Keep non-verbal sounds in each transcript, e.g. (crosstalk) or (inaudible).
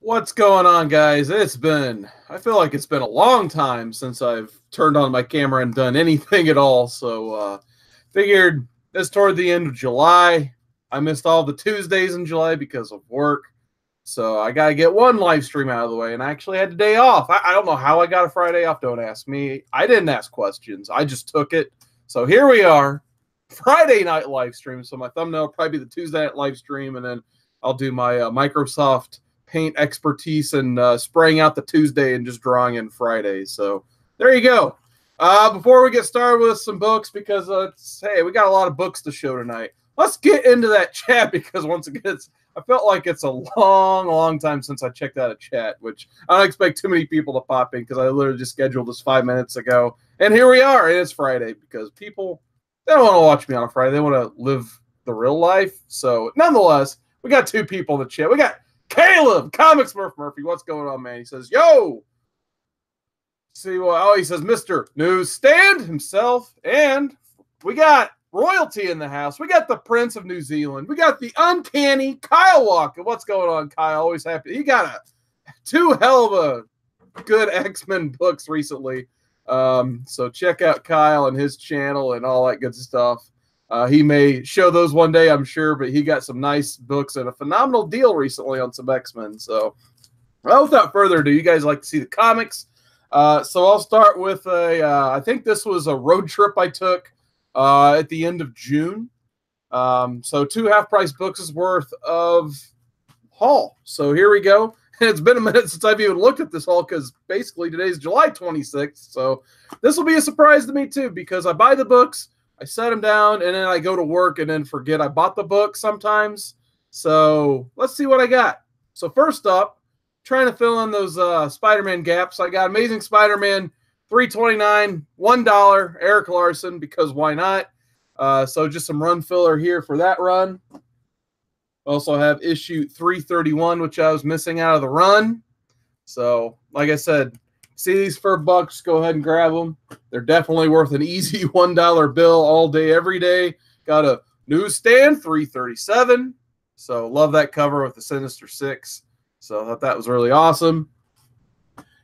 What's going on, guys? It's been, I feel like it's been a long time since I've turned on my camera and done anything at all. So, uh, figured it's toward the end of July. I missed all the Tuesdays in July because of work. So, I got to get one live stream out of the way. And I actually had a day off. I, I don't know how I got a Friday off. Don't ask me. I didn't ask questions, I just took it. So, here we are, Friday night live stream. So, my thumbnail probably be the Tuesday night live stream. And then I'll do my uh, Microsoft paint expertise and uh, spraying out the Tuesday and just drawing in Friday. So there you go. Uh, before we get started with some books, because uh, hey, we got a lot of books to show tonight. Let's get into that (laughs) chat because once again, it's, I felt like it's a long, long time since I checked out a chat, which I don't expect too many people to pop in because I literally just scheduled this five minutes ago, and here we are. And it's Friday because people they don't want to watch me on a Friday; they want to live the real life. So, nonetheless, we got two people in the chat. We got Caleb, Comics Smurf Murphy. What's going on, man? He says, Yo. See what? Oh, he says, Mr. Newsstand himself. And we got royalty in the house. We got the Prince of New Zealand. We got the uncanny Kyle Walker. What's going on, Kyle? Always happy. He got a two hell of a good X-Men books recently. Um, so check out Kyle and his channel and all that good stuff. Uh, he may show those one day, I'm sure, but he got some nice books and a phenomenal deal recently on some X Men. So, well, without further ado, you guys like to see the comics. Uh, so I'll start with a. Uh, I think this was a road trip I took uh, at the end of June. Um, so two half price books is worth of haul. So here we go. (laughs) It's been a minute since I've even looked at this haul because basically today's July 26th. So this will be a surprise to me too because I buy the books I set them down and then I go to work and then forget I bought the book sometimes. So let's see what I got. So first up, trying to fill in those uh, Spider-Man gaps. I got Amazing Spider-Man 329, one dollar. Erik Larsen because why not? Uh, so just some run filler here for that run. Also have issue 331, which I was missing out of the run. So like I said, see these for bucks, go ahead and grab them. They're definitely worth an easy (laughs) one dollar bill all day, every day. Got a newsstand, three thirty seven. So love that cover with the Sinister Six. So I thought that was really awesome.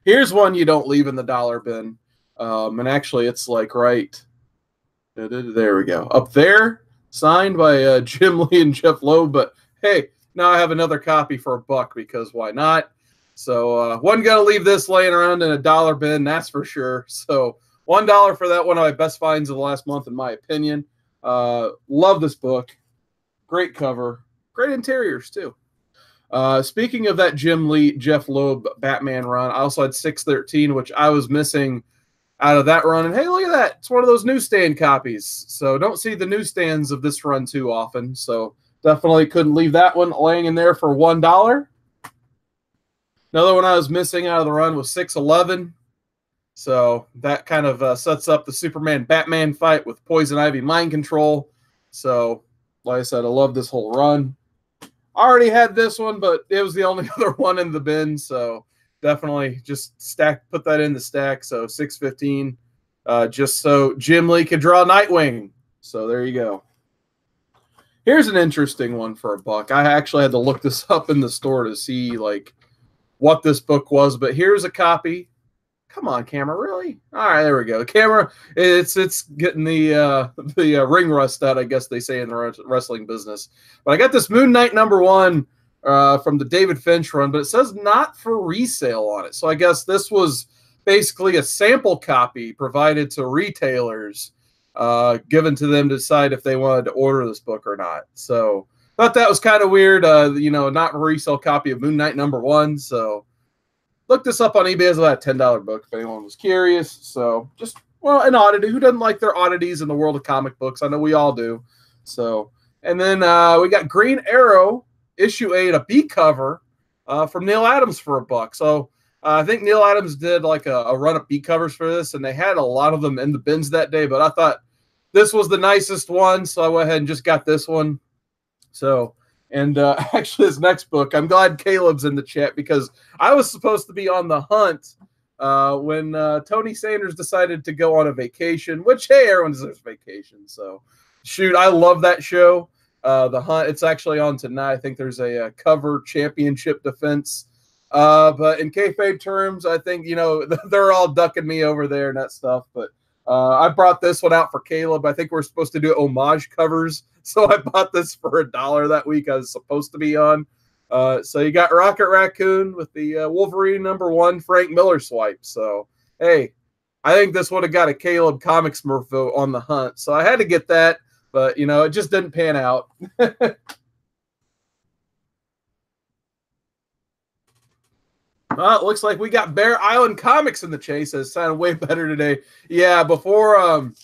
Here's one you don't leave in the dollar bin, um, and actually it's like right. There we go. Up there, signed by uh, (laughs) Jim Lee and Jeph Loeb. But hey, now I have another copy for a buck because why not? So uh, wasn't gonna leave this laying around in a dollar bin, that's for sure. (laughs) So one dollar for that one of my best finds of the last month, in my opinion. Uh, love this book. Great cover, great interiors too. Uh, speaking of that Jim Lee, Jeph Loeb Batman run, I also had 613, which I was missing out of that run. And hey, look at that. It's one of those newsstand copies. So don't see the newsstands of this run too often. So definitely couldn't leave that one laying in there for $1. Another one I was missing out of the run was 611. So that kind of uh, sets up the Superman Batman fight with Poison Ivy mind control. So, like I said, I love this whole run. I already had this one, but it was the only (laughs) other one in the bin. So definitely just stack, put that in the stack. So 615, uh, just so Jim Lee could draw Nightwing. So there you go. Here's an interesting one for a buck. I actually had to look this (laughs) up in the store to see like what this book was, but here's a copy. Come on, camera, really? All right, there we go. Camera, it's it's getting the uh, (laughs) the uh, ring rust out, I guess they say in the wrestling business. But I got this Moon Knight number one uh, from the David Finch run, but it says not for resale on it. So I guess this was basically a sample copy provided to retailers, uh, given to them to decide if they wanted to order this book or not. So thought that was kind of weird. Uh, you know, not resale copy of Moon Knight number one. So look this up on eBay. It's about a ten dollar book if anyone was curious. So just well, an oddity. Who doesn't like their oddities in the world of comic books? I know we all do. So and then uh, we got Green Arrow issue eight, a B cover uh, from Neal Adams for a buck. So. Uh, I think Neal Adams did like a, a run of B covers for this, and they had a lot of them in the bins that day. But I thought this was the nicest one, so I went ahead and just got this one. So, and uh, (laughs) actually, his next book, I'm glad Caleb's in the chat because I was supposed to be on the hunt uh, when uh, Tony Sanders decided to go on a vacation, which, hey, everyone deserves vacation. So, shoot, I love that show. Uh, the hunt, it's actually on tonight. I think there's a, a cover championship defense Uh, but in kayfabe terms, I think you know (laughs) they're all ducking me over there and that stuff. But uh, I brought this one out for Caleb. I think we're supposed to do homage covers, (laughs) so I bought this for a dollar that week. I was supposed to be on. Uh, so you got Rocket Raccoon with the uh, Wolverine number one Frank Miller swipe. So hey, I think this would have got a Caleb Comics Smurf on the hunt. So I had to get that, but you know it just didn't pan out. (laughs) It looks like we got Bear Island Comics in the chase. It sounded way (laughs) better today. Yeah, before um,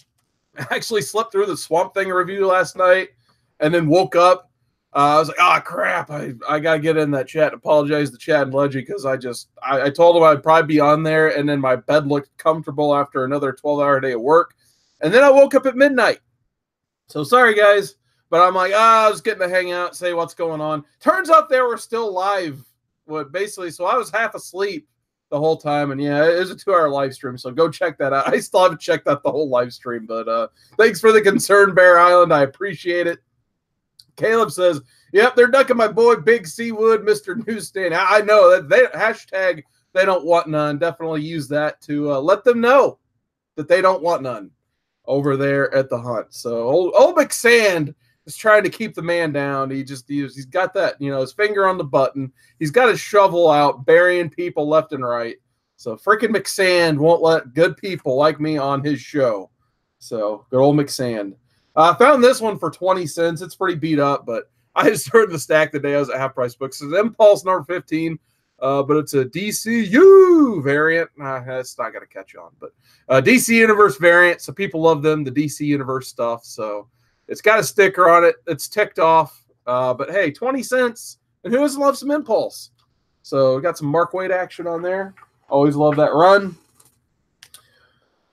I (laughs) actually slept through the Swamp Thing review last night, and then woke up. Uh, I was like, "Oh crap! I, I gotta get in that chat." And apologize to Chad and Leggy because I just I, I told him I'd probably be on there, and then my bed looked comfortable after another twelve hour day of work, and then I woke up at midnight. So sorry guys, but I'm like, ah, I was getting to hang out, say what's going on. Turns out they were still live what basically so I was half asleep the whole time, and yeah, it was a two-hour live stream. So go check that out. (laughs) I still haven't checked out the whole live stream, but uh thanks for the concern, Bear Island. I appreciate it. Caleb says, "Yep, they're ducking my boy Big Seawood, Mister Newsstand." I, I know that they hashtag they don't want none. Definitely use that to uh, let them know that they don't want none over there at the hunt. So old, old McSand is trying to keep the man down. He just he's, he's got that, you know, his finger on the button. He's got his shovel out, burying people left and right. So freaking McSand won't let good people like me on his show. So good old McSand. I uh, found this one for 20 cents. It's pretty beat up, but I just (laughs) heard the stack the day I was at half price books. It's Impulse number 15, uh, but it's a DCU variant. Uh, that's not going to catch on, but uh, DC Universe variant. So people love them, the DC Universe stuff. So it's got a sticker on it. It's ticked off. Uh, but hey, 20 cents. And who doesn't love some impulse? So we got some Mark Waid action on there. Always love that run.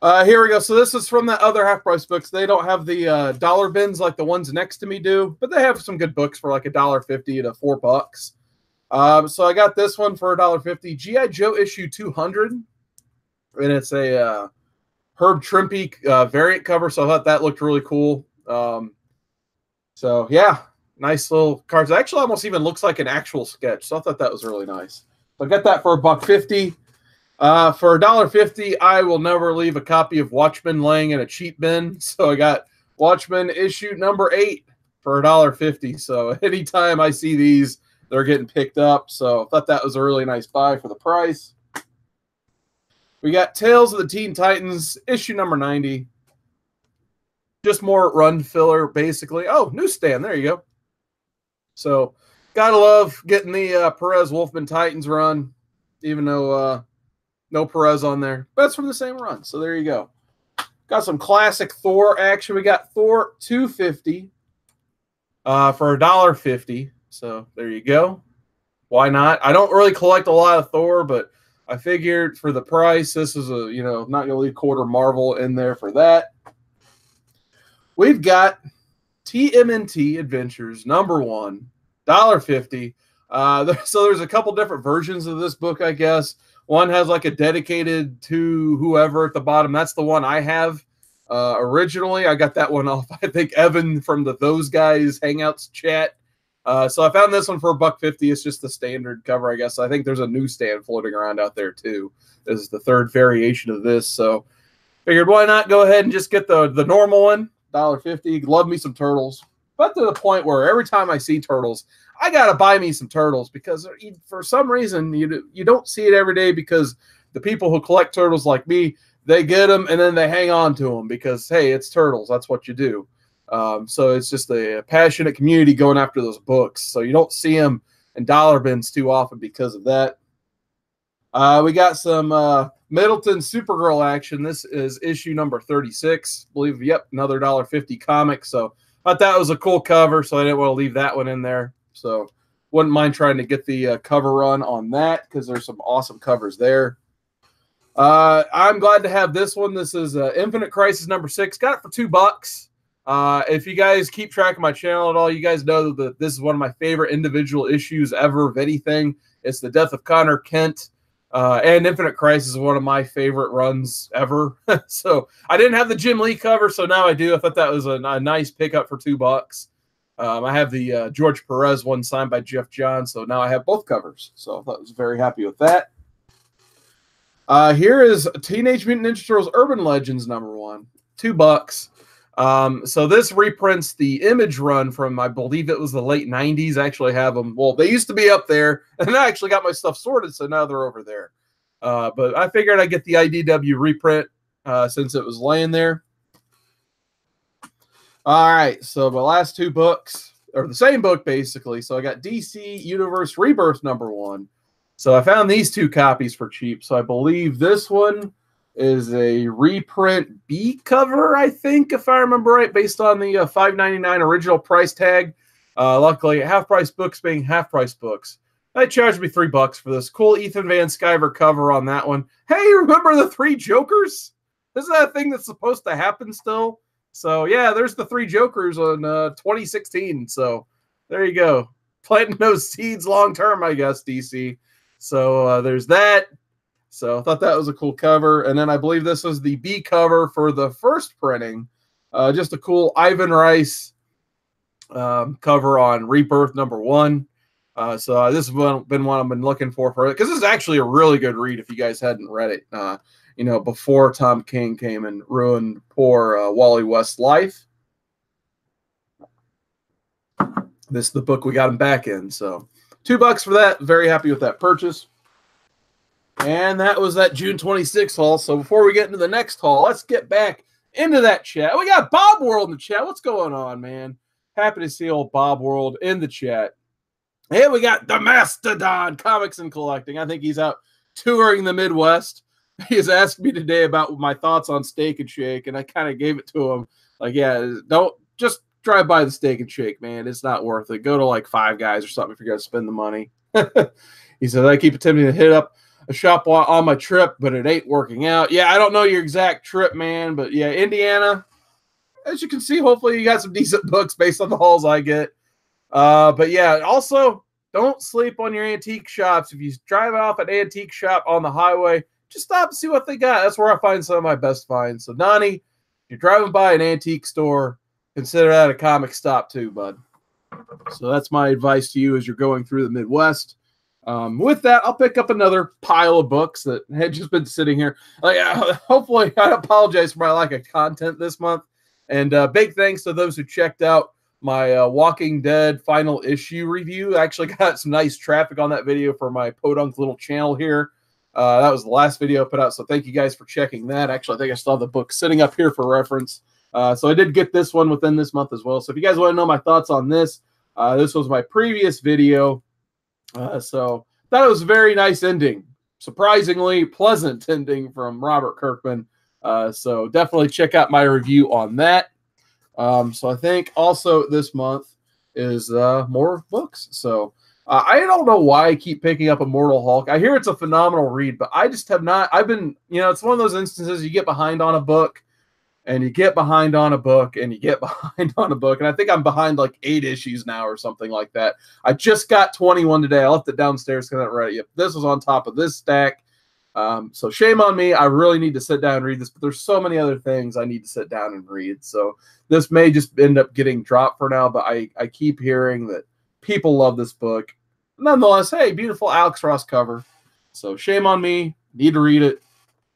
Uh, here we go. So this is from the other half price books. They don't have the uh, dollar bins like the ones next to me do, but they have some good books for like a dollar fifty to four bucks. Um, so I got this one for a dollar fifty. GI Joe issue two hundred, and it's a uh, Herb Trimpe uh, variant cover. So I thought that looked really cool. Um, so yeah, nice little cards. Actually, almost even looks like an actual sketch. So I thought that was really nice. So I got that for a buck fifty. Uh, for a dollar fifty, I will never leave a copy of Watchmen laying in a cheap bin. (laughs) So I got Watchmen issue number eight for a dollar fifty. So (laughs) anytime I see these, they're getting picked up. So I thought that was a really nice buy for the price. We got Tales of the Teen Titans issue number ninety just more run filler, basically. Oh, newsstand. There you go. So, gotta love getting the uh, Perez Wolfman Titans run, even though uh, no Perez on there. But it's from the same run. So, there you go. Got some classic Thor action. We got Thor 250 uh, for a dollar fifty. So, there you go. Why not? I don't really collect a lot of Thor, but I figured for the price, this is a, you know, not to leave quarter Marvel in there for that. We've got TMNT Adventures number one, dollar fifty. Uh, (laughs) so there's a couple different versions of this book, I guess. One has like a dedicated to whoever at the bottom. That's the one I have. Uh, originally, I got that one (laughs) off. I think Evan from the Those Guys Hangouts chat. Uh, so I found this one for a buck fifty. It's just the standard cover, I guess. I think there's a newsstand floating around out there too. This is the third variation of this. So figured why not go ahead and just get the the normal one dollar fifty. Love me some turtles, but to the point where every time I see turtles, I gotta buy me some turtles because for some reason you you don't see it every day because the people who collect turtles like me they get them and then they hang on to them because hey it's turtles that's what you do. Um, so it's just a passionate community going after those books. So you don't see them in dollar bins too often because of that. Uh, we got some uh, Middleton Supergirl action. This is issue number 36. I believe, yep, another dollar fifty comic. So I thought that was a cool cover, so I didn't want to leave that one in there. So wouldn't mind trying to get the uh, cover run on that because there's some awesome covers there. Uh, I'm glad to have this one. This is uh, Infinite Crisis number six. Got it for two bucks. Uh, if you guys keep track of my channel at all, you guys know that this is one of my favorite individual issues ever of anything. It's the death of Connor Kent. Uh, and Infinite Crisis is one of my favorite runs ever. (laughs) so I didn't have the Jim Lee cover, so now I do. I thought that was a, a nice pickup for two bucks. Um, I have the uh, George Perez one signed by Geoff Johns, so now I have both covers. So I was very happy with that. Uh, here is Teenage Mutant Ninja Turtles Urban Legends number one, two bucks. Um, so this reprints the image run from I believe it was the late '90s. I actually have them. Well, they used to be up there, (laughs) and I actually got my stuff sorted, so now they're over there. Uh, but I figured I'd get the IDW reprint uh, since it was laying there. All right, so the last two books are the same book basically. So I got DC Universe Rebirth number one. So I found these two copies for cheap. So I believe this one is a reprint B cover, I think, if I remember right, based on the uh, 5.99 original price tag. Uh, luckily, half price books being half price books. They charged me three bucks for this cool Ethan Van Sciver cover on that one. Hey, remember the three Jokers? Isn't that a thing that's supposed to happen still? So yeah, there's the three Jokers on uh, 2016. So there you go, planting those seeds long term, I guess. DC. So uh, there's that. So I thought that was a cool cover. And then I believe this was the B cover for the first printing. Uh, just a cool Ivan Reis um, cover on Rebirth number one. Uh, so uh, this has been one I've been looking for for it because this is actually a really good read if you guys hadn't read it. Uh, you know, before Tom King came and ruined poor uh, Wally West's life. This is the book we got him back in. So two bucks for that. Very happy with that purchase. And that was that June 26th haul. So before we get into the next haul, let's get back into that chat. We got Bob World in the chat. What's going on, man? Happy to see old Bob World in the chat. And we got the Mastodon Comics and Collecting. I think he's out touring the Midwest. (laughs) He has asked me today about my thoughts on Steak and Shake, and I kind of gave it to him. Like, yeah, don't just drive by the Steak and Shake, man. It's not worth it. Go to like Five Guys or something if you're going to spend the money. (laughs) he said, I keep attempting to hit up a shop on my trip, but it ain't working out. Yeah, I don't know your exact trip, man, but yeah, Indiana. As you can see, hopefully you got some (laughs) decent books based on the hauls I get. Uh, but yeah, also don't sleep on your antique shops. If you drive off an antique shop on the highway, just stop and see what they got. That's where I find some of my best finds. So, Nani, you're driving by an antique store, consider that a comic stop too, bud. So that's my advice to you as you're going through the Midwest. Um, with that, I'll pick up another pile of books that had just been sitting here. Like, uh, (laughs) hopefully, I apologize for my lack of content this month. And uh, big thanks to those who checked out my uh, Walking Dead final issue review. I actually (laughs) got some nice traffic on that video for my Podunk little channel here. Uh, that was the last video I put out. So thank you guys for checking that. Actually, I think I still have the book sitting up here for reference. Uh, so I did get this one within this month as well. So if you guys want to know my thoughts on this, uh, this was my previous video. Uh, so that was a very nice ending. Surprisingly pleasant (laughs) ending from Robert Kirkman. Uh, so definitely check out my review on that. Um, so I think also this month is uh, more books. So uh, I don't know why I keep picking up Immortal Hulk. I hear it's a phenomenal read, but I just have not. I've been, you know, it's one of those instances you get behind on a book and you get behind on a book and you get (laughs) behind on a book. And I think I'm behind like eight issues now or something like that. I just got 21 today. I left it downstairs because I read it yet. This was on top of this stack. Um, so shame on me. I really need to sit down and read this, but there's so many other things I need to sit down and read. So this may just end up getting dropped for now, but I, I keep hearing that people love this book. Nonetheless, hey, beautiful Alex Ross cover. So shame on me. Need to read it.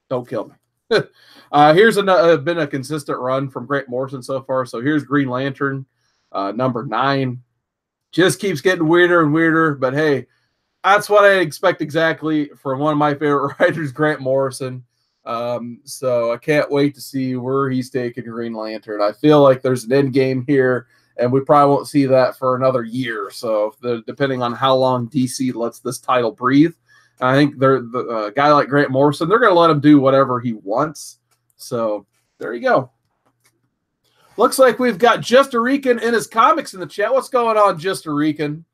Don't kill me. (laughs) uh, here's uh, been a consistent run from Grant Morrison so far. So here's Green Lantern, uh, number nine. Just keeps getting weirder and weirder. But hey, that's what I expect exactly from one of my favorite (laughs) writers, Grant Morrison. Um, so I can't wait to see where he's taking Green Lantern. I feel like there's an end game here, and we probably won't see that for another year. So the, depending on how long DC lets this title breathe, I think they're the uh, guy like Grant Morrison. They're going to let him do whatever he wants. So there you go. Looks like we've got Just a Rican in his comics in the chat. What's going on, Just a Rican?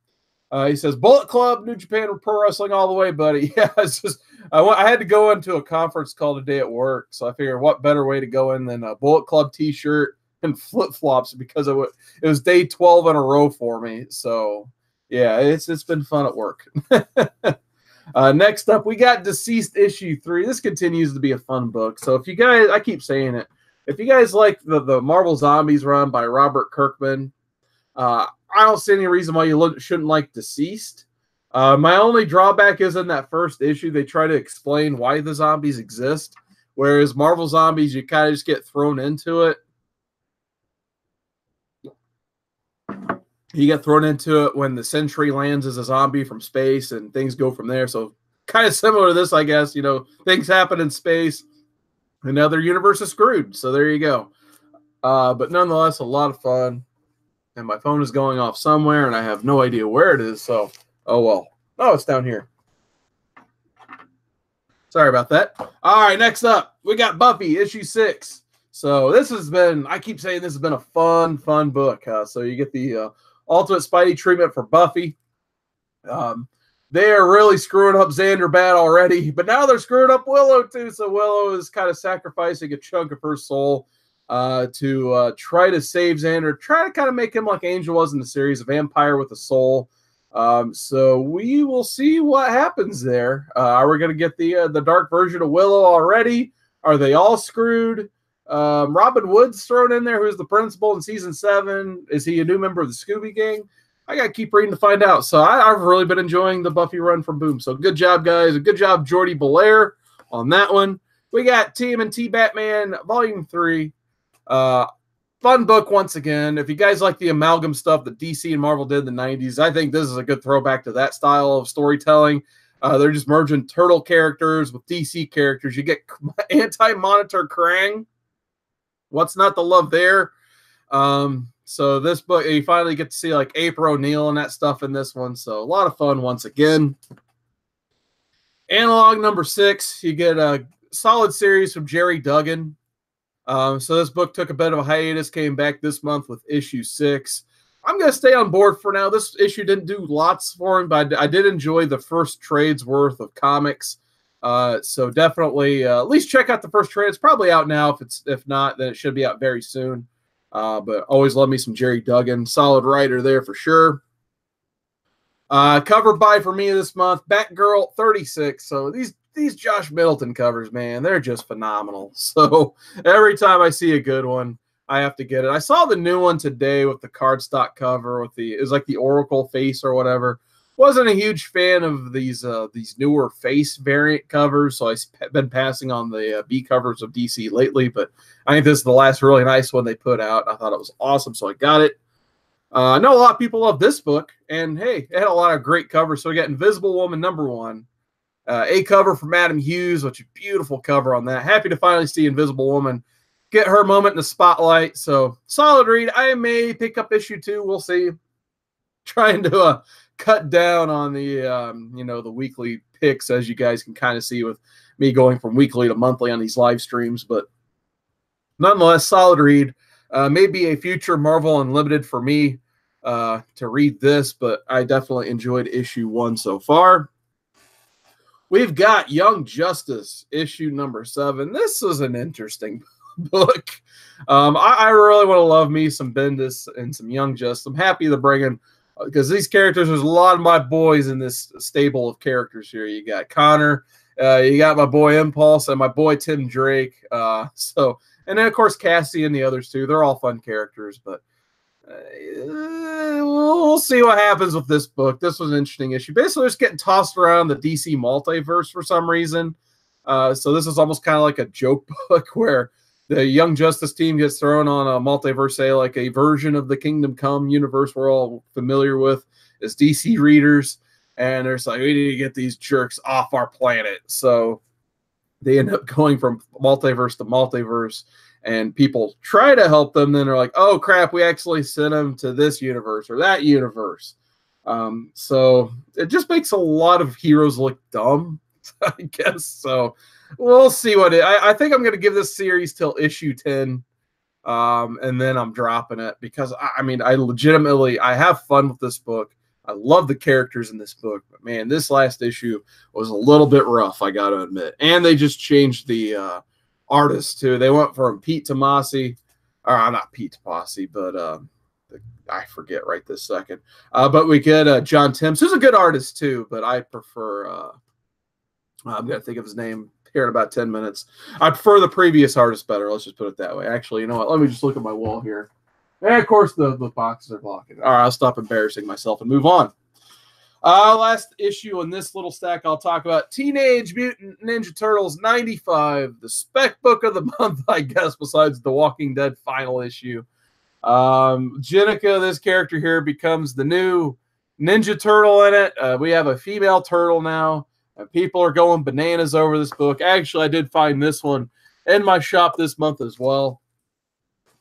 Uh, he says Bullet Club, New Japan Pro Wrestling all the way, buddy. (laughs) Yeah, it's just I had to go into a conference call today at work, so I figured what better way to go in than a Bullet Club T-shirt and (laughs) flip flops because it was, it was day twelve in a row for me. So yeah, it's it's been fun at work. (laughs) uh, next up, we got Deceased issue three. This continues to be a fun book. So if you guys, I keep saying it, if you guys like the the Marvel Zombies run by Robert Kirkman, uh, I don't see any reason why you look, shouldn't like Deceased. Uh, my only drawback is in that first issue, they try to explain why the zombies exist. Whereas Marvel Zombies, you kind of just get thrown into it. You get thrown into it when the Sentry lands as a zombie from space and things go from there. So, kind of similar to this, I guess. You know, things happen in space, another universe is screwed. So, there you go. Uh, but nonetheless, a lot of fun. And my phone is going off somewhere, and I have no idea where it is. So, oh well. Oh, it's down here. Sorry about that. All right, next up, we got Buffy issue six. So this has been, I keep saying this has been a fun, fun book. Uh, so you get the uh, ultimate Spidey treatment for Buffy. Um, they are really screwing up Xander bad already, but now they're screwing up Willow too. So Willow is kind of sacrificing a chunk of her soul uh, to uh, try to save Xander, try to kind of make him like Angel was in the series, a vampire with a soul. Um, so we will see what happens there. Uh, are we going to get the uh, the dark version of Willow already? Are they all screwed? Um, Robin Woods thrown in there, who's the principal in season seven. Is he a new member of the Scooby Gang? I got to keep reading to find out. So I, have really been enjoying the Buffy run from Boom. So good job, guys. Good job, Jordie Bellaire, on that one. We got TMNT Batman Volume 3. Uh, fun book once again. If you guys like the amalgam stuff that DC and Marvel did in the 90s, I think this is a good throwback to that style of storytelling. Uh, they're just merging turtle characters with DC characters. You get (laughs) anti monitor Krang. What's not the love there? Um, so this book, you finally get to see like April O'Neil and that stuff in this one. So a lot of fun once again. Analog number six, you get a solid series from Gerry Duggan. Um, so this book took a bit of a hiatus, came back this month with issue six. I'm going to stay on board for now. This issue didn't do lots for him, but I did enjoy the first trade's worth of comics. Uh, so definitely, uh, at least check out the first trade. It's probably out now. If it's if not, then it should be out very soon. Uh, but always love me some Gerry Duggan, solid writer there for sure. Uh, cover by for me this month, Batgirl 36. So these these Josh Middleton covers, man, they're just phenomenal. (laughs) So every time I see a good one, I have to get it. I saw the new one today with the cardstock cover with the it was like the Oracle face or whatever. Wasn't a huge fan of these uh, these newer face variant covers, so I've been passing on the uh, B covers of DC lately. But I think this is the last really nice one they put out. I thought it was awesome, so I got it. Uh, I know a lot of people love this book, and hey, it had a lot of great covers. So we got Invisible Woman number one, uh, a cover from Adam Hughes, which is beautiful cover on that. Happy to finally see Invisible Woman get her moment in the spotlight. So solid read. I may pick up issue two. We'll see. (laughs) Trying to uh, cut down on the um, you know the weekly picks, as you guys can kind of see with me going from weekly to monthly on these live streams. But nonetheless, solid read. Uh, maybe a future Marvel Unlimited for me uh, to read this, but I definitely enjoyed issue one so far. We've got Young Justice, issue number seven. This is an interesting (laughs) book. Um, I, I, really want to love me some Bendis and some Young Justice. I'm happy to bring in because these characters, there's a lot of my boys in this stable of characters here. You got Connor, uh, you got my boy Impulse, and my boy Tim Drake. Uh, (laughs) so, and then of course Cassie and the others too. They're all fun characters, but uh, we'll see what happens with this book. This was an interesting issue. Basically, just getting tossed around the DC multiverse for some reason. Uh, so this is almost kind of like a joke (laughs) book where the Young Justice team gets thrown on a multiverse, like a version of the Kingdom Come universe we're all familiar with as DC readers, and there's like we need to get these jerks off our planet. So they end up (laughs) going from multiverse to multiverse and people try to help them, then they're like, oh crap, we actually sent them to this universe or that universe. Um, so it just makes a lot of heroes look dumb, (laughs) I guess. So we'll see what it. I, I think I'm going to give this series till issue ten, um, and then I'm dropping it because I, I mean I legitimately I have fun with this book. I love the characters in this book, but man, this last issue was a little bit rough. I got to admit, and they just changed the. Uh, artists too. They went from Pete Tomasi, or uh, not Pete Tomasi, but um, I forget right this second. Uh, but we get uh, John Timms, who's a good artist too, but I prefer. Uh, I'm gonna think of his name here in about ten minutes. I prefer the previous artist better. Let's just put it that way. Actually, you know what? Let me just look at my wall here. And of course, the, the boxes are blocking. All right, I'll stop embarrassing myself and move on. Uh, last issue in this little stack, I'll talk about Teenage Mutant Ninja Turtles 95, the spec book of the (laughs) month, I guess, besides the Walking Dead final issue. Um, Jennika, this character here, becomes the new Ninja Turtle in it. Uh, we have a female turtle now, and people are going bananas over this book. Actually, I did find this one in my shop this month as well.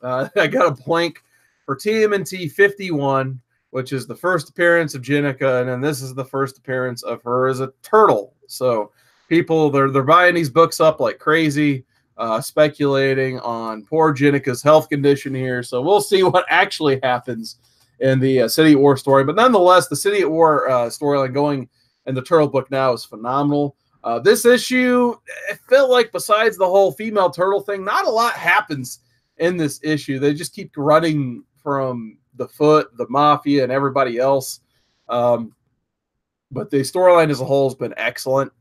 Uh, (laughs) I got a blank for TMNT 51, which is the first appearance of Jennika, and then this is the first appearance of her as a turtle. So people they're they're buying these books up like crazy, uh, speculating on poor Jennika's health condition here. So we'll see (laughs) what actually happens in the uh, City War story. But nonetheless, the City War uh, storyline going in the Turtle book now is phenomenal. Uh, this issue, it felt like besides the whole female turtle thing, not a lot happens in this issue. They just keep running from the Foot, the Mafia, and everybody else. Um, but the storyline as a whole has been excellent.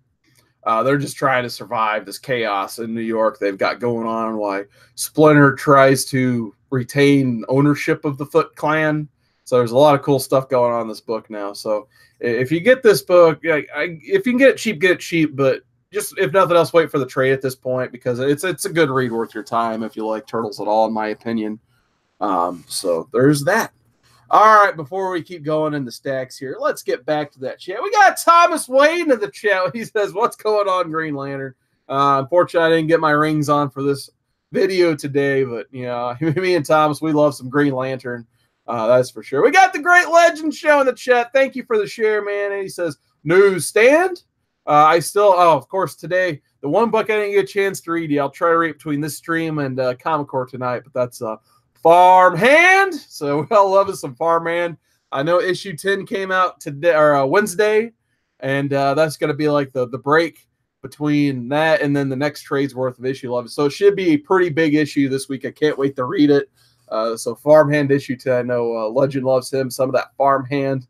Uh, they're just trying to survive this chaos in New York they've got going on. Why Splinter tries to retain ownership of the Foot Clan. So there's a lot of cool stuff going on in this book now. So if you get this book, I, I, if you can get it cheap, get it cheap. But just if nothing else, wait for the trade at this point because it's it's a good read worth your time if you like turtles at all, in my opinion. Um, so there's that. All right, before we keep going in the stacks here, let's get back to that chat. We got Thomas Wayne in the chat. (laughs) He says, "What's going on, Green Lantern?" Uh, unfortunately, I didn't get my rings on for this video today, but you know, (laughs) me and Thomas, we love some Green Lantern. Uh, that's for sure. We got the Great Legend show in the chat. Thank you for the share, man. And he says, newsstand. Uh, I still, oh, of course, today, the one book I didn't get a chance to read. I'll try to read between this stream and uh, Comic Core tonight, but that's uh, Farmhand. So (laughs) we all love us some Farmhand. I know issue 10 came out today or uh, Wednesday, and uh, that's going to be like the, the break between that and then the next trade's worth of issue 11. So it should be a pretty big issue this week. I can't wait to read it. Uh, so farmhand issue 10. I know uh, Legend loves him. Some of that farmhand.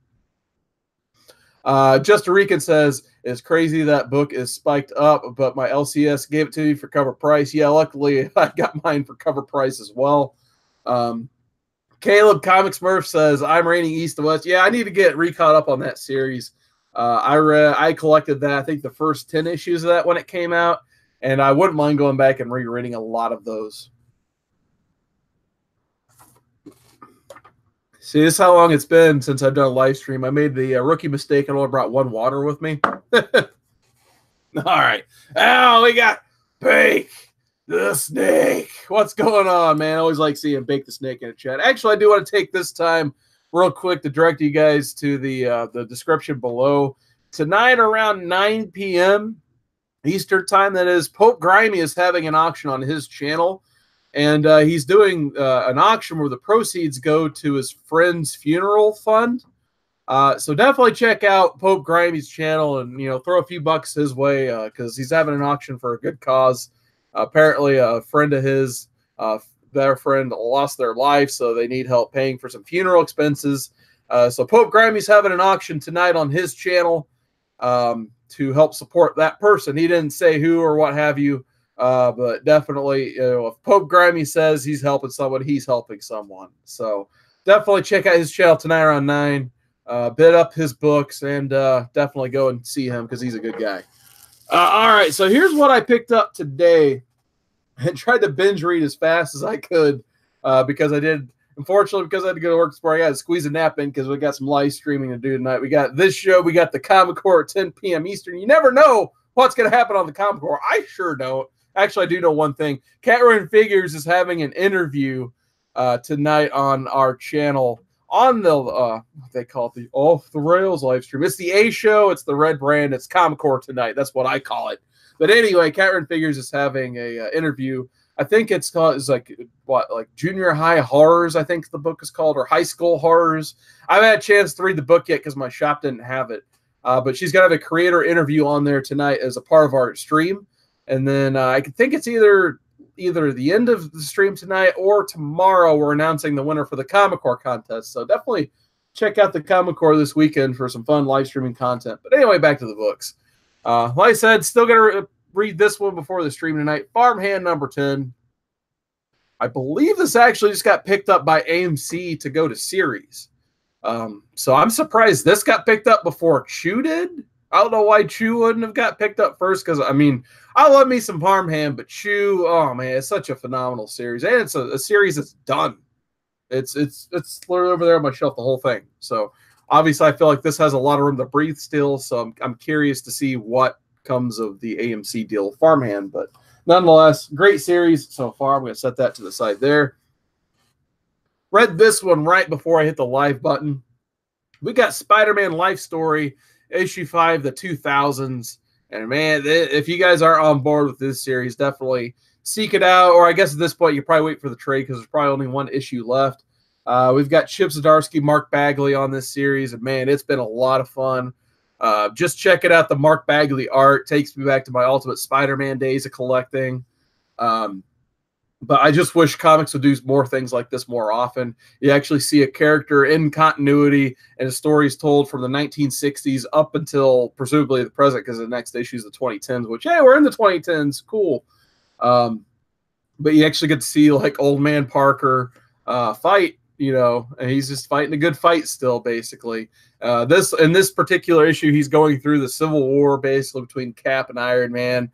Uh, Just Rican says, it's crazy that book is spiked up, but my LCS gave it to me for cover price. Yeah, luckily (laughs) I got mine for cover price as well. Um, Caleb Comics Murph says, I'm raining east to west. Yeah, I need to get recaught up on that series. Uh, I read, I collected that, I think the first 10 issues of that when it came out, and I wouldn't mind going back and rereading a lot of those. See, this is how long it's been since I've done a live stream. I made the uh, rookie mistake and only brought one water with me. (laughs) All right. Oh, we got Bake the Snake. What's going on, man? I always like seeing Bake the Snake in a chat. Actually, I do want to take this time real quick to direct you guys to the uh, the description below. Tonight around 9 p.m. Eastern time, that is, Pope Grimey is having an auction on his channel and uh, he's doing uh, an auction where the proceeds go to his friend's funeral fund. Uh, so definitely check out Pope Grimey's channel and you know throw a few bucks his way because uh, he's having an auction for a good cause. apparently, a friend of his, uh, their friend lost their life, so they need help paying for some funeral expenses. Uh, so Pope Grimey's having an auction tonight on his channel um, to help support that person. He didn't say who or what have you. Uh, but definitely, you know, if Pope Grimey says he's helping someone, he's helping someone. So definitely check out his channel tonight around nine. Uh, bid up his books and uh, definitely go and see him because he's a good guy. Uh, all right, so here's what I picked up today (laughs) and tried to binge read as fast as I could uh, because I did. Unfortunately, because I had to go to work this morning, I had to squeeze a nap in because we got some live streaming to do tonight. We got this show, we got the Comic Core at 10 p.m. Eastern. You never know what's going to happen on the Comic Core. I sure don't. Actually, I do know one thing. Catron Figures is having an interview uh, tonight on our channel on the uh, they call it the off the rails live stream. It's the A show. It's the red brand. It's Comic Core tonight. That's what I call it. But anyway, Catron Figures is having a uh, interview. I think it's called it's like what like junior high horrors. I think the book is called or high school horrors. I haven't had a chance to read the book yet because my shop didn't have it. Uh, but she's gonna have a creator interview on there tonight as a part of our stream and then uh, I think it's either either the end of the stream tonight or tomorrow. We're announcing the winner for the Comic Core contest. So definitely check out the Comic Core this weekend for some fun live streaming content. But anyway, back to the books. Uh, like I said, still gonna re- read this one before the stream tonight. Farmhand number ten. I believe this actually just got picked up by AMC to go to series. Um, so I'm surprised this got picked up before Chew did. I don't know why Chew wouldn't have got picked up first because I mean I love me some Farmhand, but Chew, oh man, it's such a phenomenal series, and it's a, a series that's done. It's it's it's literally over there on my shelf, the whole thing. So obviously, I feel like this has a lot of room to breathe still. So I'm I'm curious to see what comes of the AMC deal Farmhand, but nonetheless, great series so far. I'm going to set that to the side there. Read this one right before I hit the live button. We got Spider-Man Life Story issue five, the 2000s. And man, if you guys are on board with this series, definitely seek it out. Or I guess at this point, you probably wait for the trade because there's probably only one issue left. Uh, we've got Chip Zdarsky, Mark Bagley on this series, and man, it's been a lot of fun. Uh, just check it out. The Mark Bagley art takes me back to my Ultimate Spider-Man days of collecting. Um, but I just wish comics would do more things like this more often. You actually see a character in continuity and a story is told from the 1960s up until presumably the present because the next issue is the 2010s, which, hey, we're in the 2010s. Cool. Um, but you actually get to see like old man Parker uh, fight, you know, and he's just fighting a good fight still, basically. Uh, this in this particular issue, he's going through the Civil War basically between Cap and Iron Man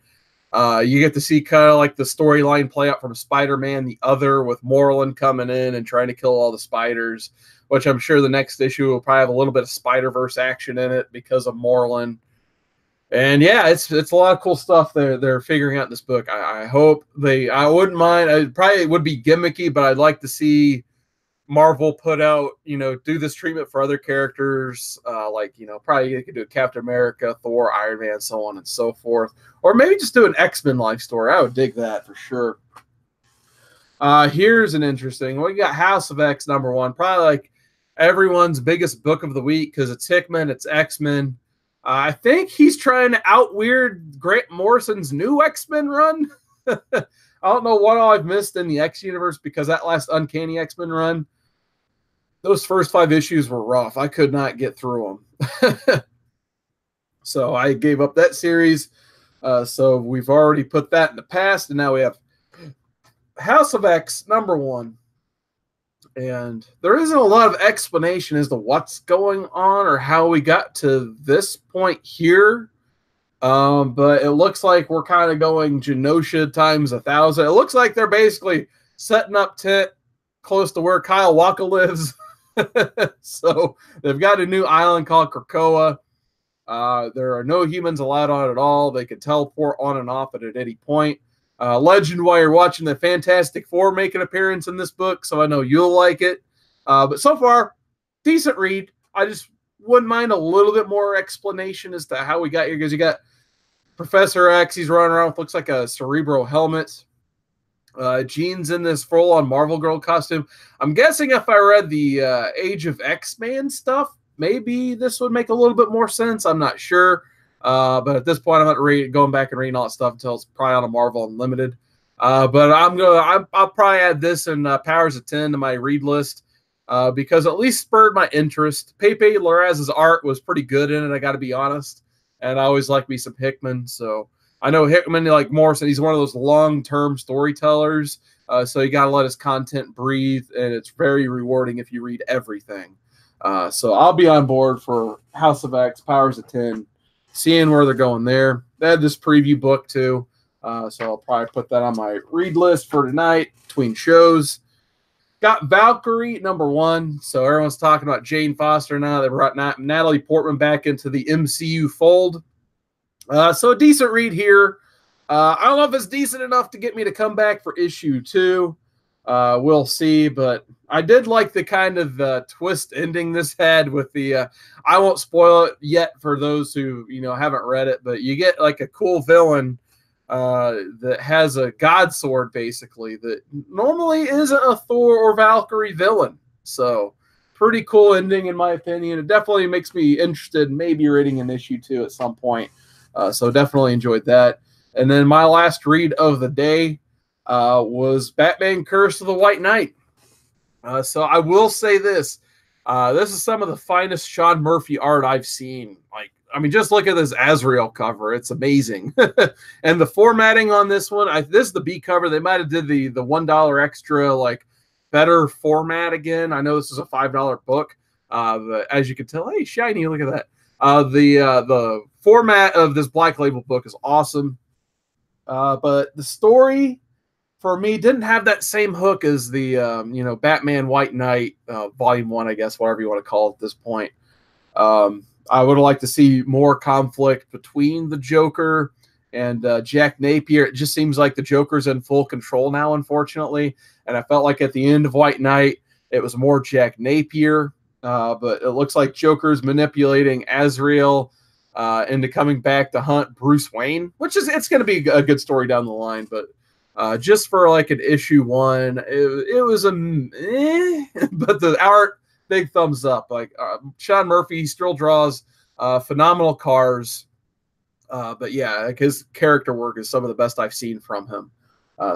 uh, you get to see kind of like the storyline play out from Spider Man, the other, with Morlun coming in and trying to kill all the spiders, which I'm sure the next issue will probably have a little bit of Spider Verse action in it because of Morlun. And yeah, it's it's a lot of cool stuff they're they're figuring out in this book. I, I hope they. I wouldn't mind. I probably would be gimmicky, but I'd like to see Marvel put out, you know, do this treatment for other characters, uh, like you know, probably you could do Captain America, Thor, Iron Man, so on and so forth, or maybe just do an X Men life story. I would dig that for sure. Uh, here's an interesting. We got House of X number one, probably like everyone's biggest book of the week because it's Hickman, it's X Men. Uh, I think he's trying to out weird Grant Morrison's new X Men run. (laughs) I don't know what all I've missed in the X universe because that last Uncanny X Men run those first five issues were rough. I could not get through them. (laughs) so I gave up that series. Uh, so we've already put that in the past, and now we have House of X number one. And there isn't a lot of explanation as to what's going on or how we got to this point here. Um, but it looks like we're kind of going Genosha times a thousand. It looks like they're basically setting up tent close to where Kyle Walker lives (laughs) (laughs) so they've got a new island called Krakoa. Uh, there are no humans allowed on it at all. They can teleport on and off it at any point. Uh, legend while you're watching the Fantastic Four make an appearance in this book, so I know you'll like it. Uh, but so far, decent read. I just wouldn't mind a little bit more explanation as to how we got here because you got Professor X. He's running around with looks like a cerebral helmet. Uh, Jean's in this full on Marvel Girl costume. I'm guessing if I read the uh, Age of X Man stuff, maybe this would make a little bit more sense. I'm not sure. Uh, but at this point, I'm not read, going back and reading all that stuff until it's probably on a Marvel Unlimited. Uh, but I'm gonna I'll probably add this and uh, Powers of Ten to my read list uh, because at least spurred my interest. Pepe Larraz's art was pretty good in it. I got to be honest, and I always like me some Hickman. So I know Hickman, like Morrison, he's one of those long term storytellers. Uh, so you got to let his content breathe, and it's very rewarding if you read everything. Uh, so I'll be on board for House of X, Powers of 10, seeing where they're going there. They had this preview book too. Uh, so I'll probably put that on my read list for tonight between shows. Got Valkyrie number one. So everyone's talking about Jane Foster now. They brought Natalie Portman back into the MCU fold. Uh, so a decent read here. Uh, I don't know if it's decent enough to get me to come back for issue two. Uh, we'll see, but I did like the kind of uh, twist ending this had with the. Uh, I won't spoil it yet for those who you know haven't read it, but you get like a cool villain uh, that has a god sword basically that normally isn't a Thor or Valkyrie villain. So pretty cool ending in my opinion. It definitely makes me interested, in maybe reading an issue two at some point. Uh, so definitely enjoyed that. And then my last read of the day uh, was Batman Curse of the White Knight. Uh, so I will say this. Uh, this is some of the finest Sean Murphy art I've seen. Like I mean, just look at this Azrael cover; it's amazing. (laughs) and the formatting on this one, I, this is the B cover. They might have did the the one dollar extra, like better format again. I know this is a five dollar book, uh, but as you can tell, hey, shiny! Look at that. Uh, the uh, the format of this Black Label book is awesome, uh, but the story for me didn't have that same hook as the um, you know Batman White Knight uh, Volume One, I guess, whatever you want to call it at this point. Um, I would like to see more conflict between the Joker and uh, Jack Napier. It just seems like the Joker's in full control now, unfortunately. And I felt like at the end of White Knight, it was more Jack Napier. Uh, but it looks like Joker's manipulating Azrael uh, into coming back to hunt Bruce Wayne, which is it's going to be a good story down the line. But uh, just for like an issue one, it, it was a eh, (laughs) but the art big thumbs up. Like uh, Sean Murphy still draws uh, phenomenal cars. But yeah, like his character work is some of the best I've seen from him.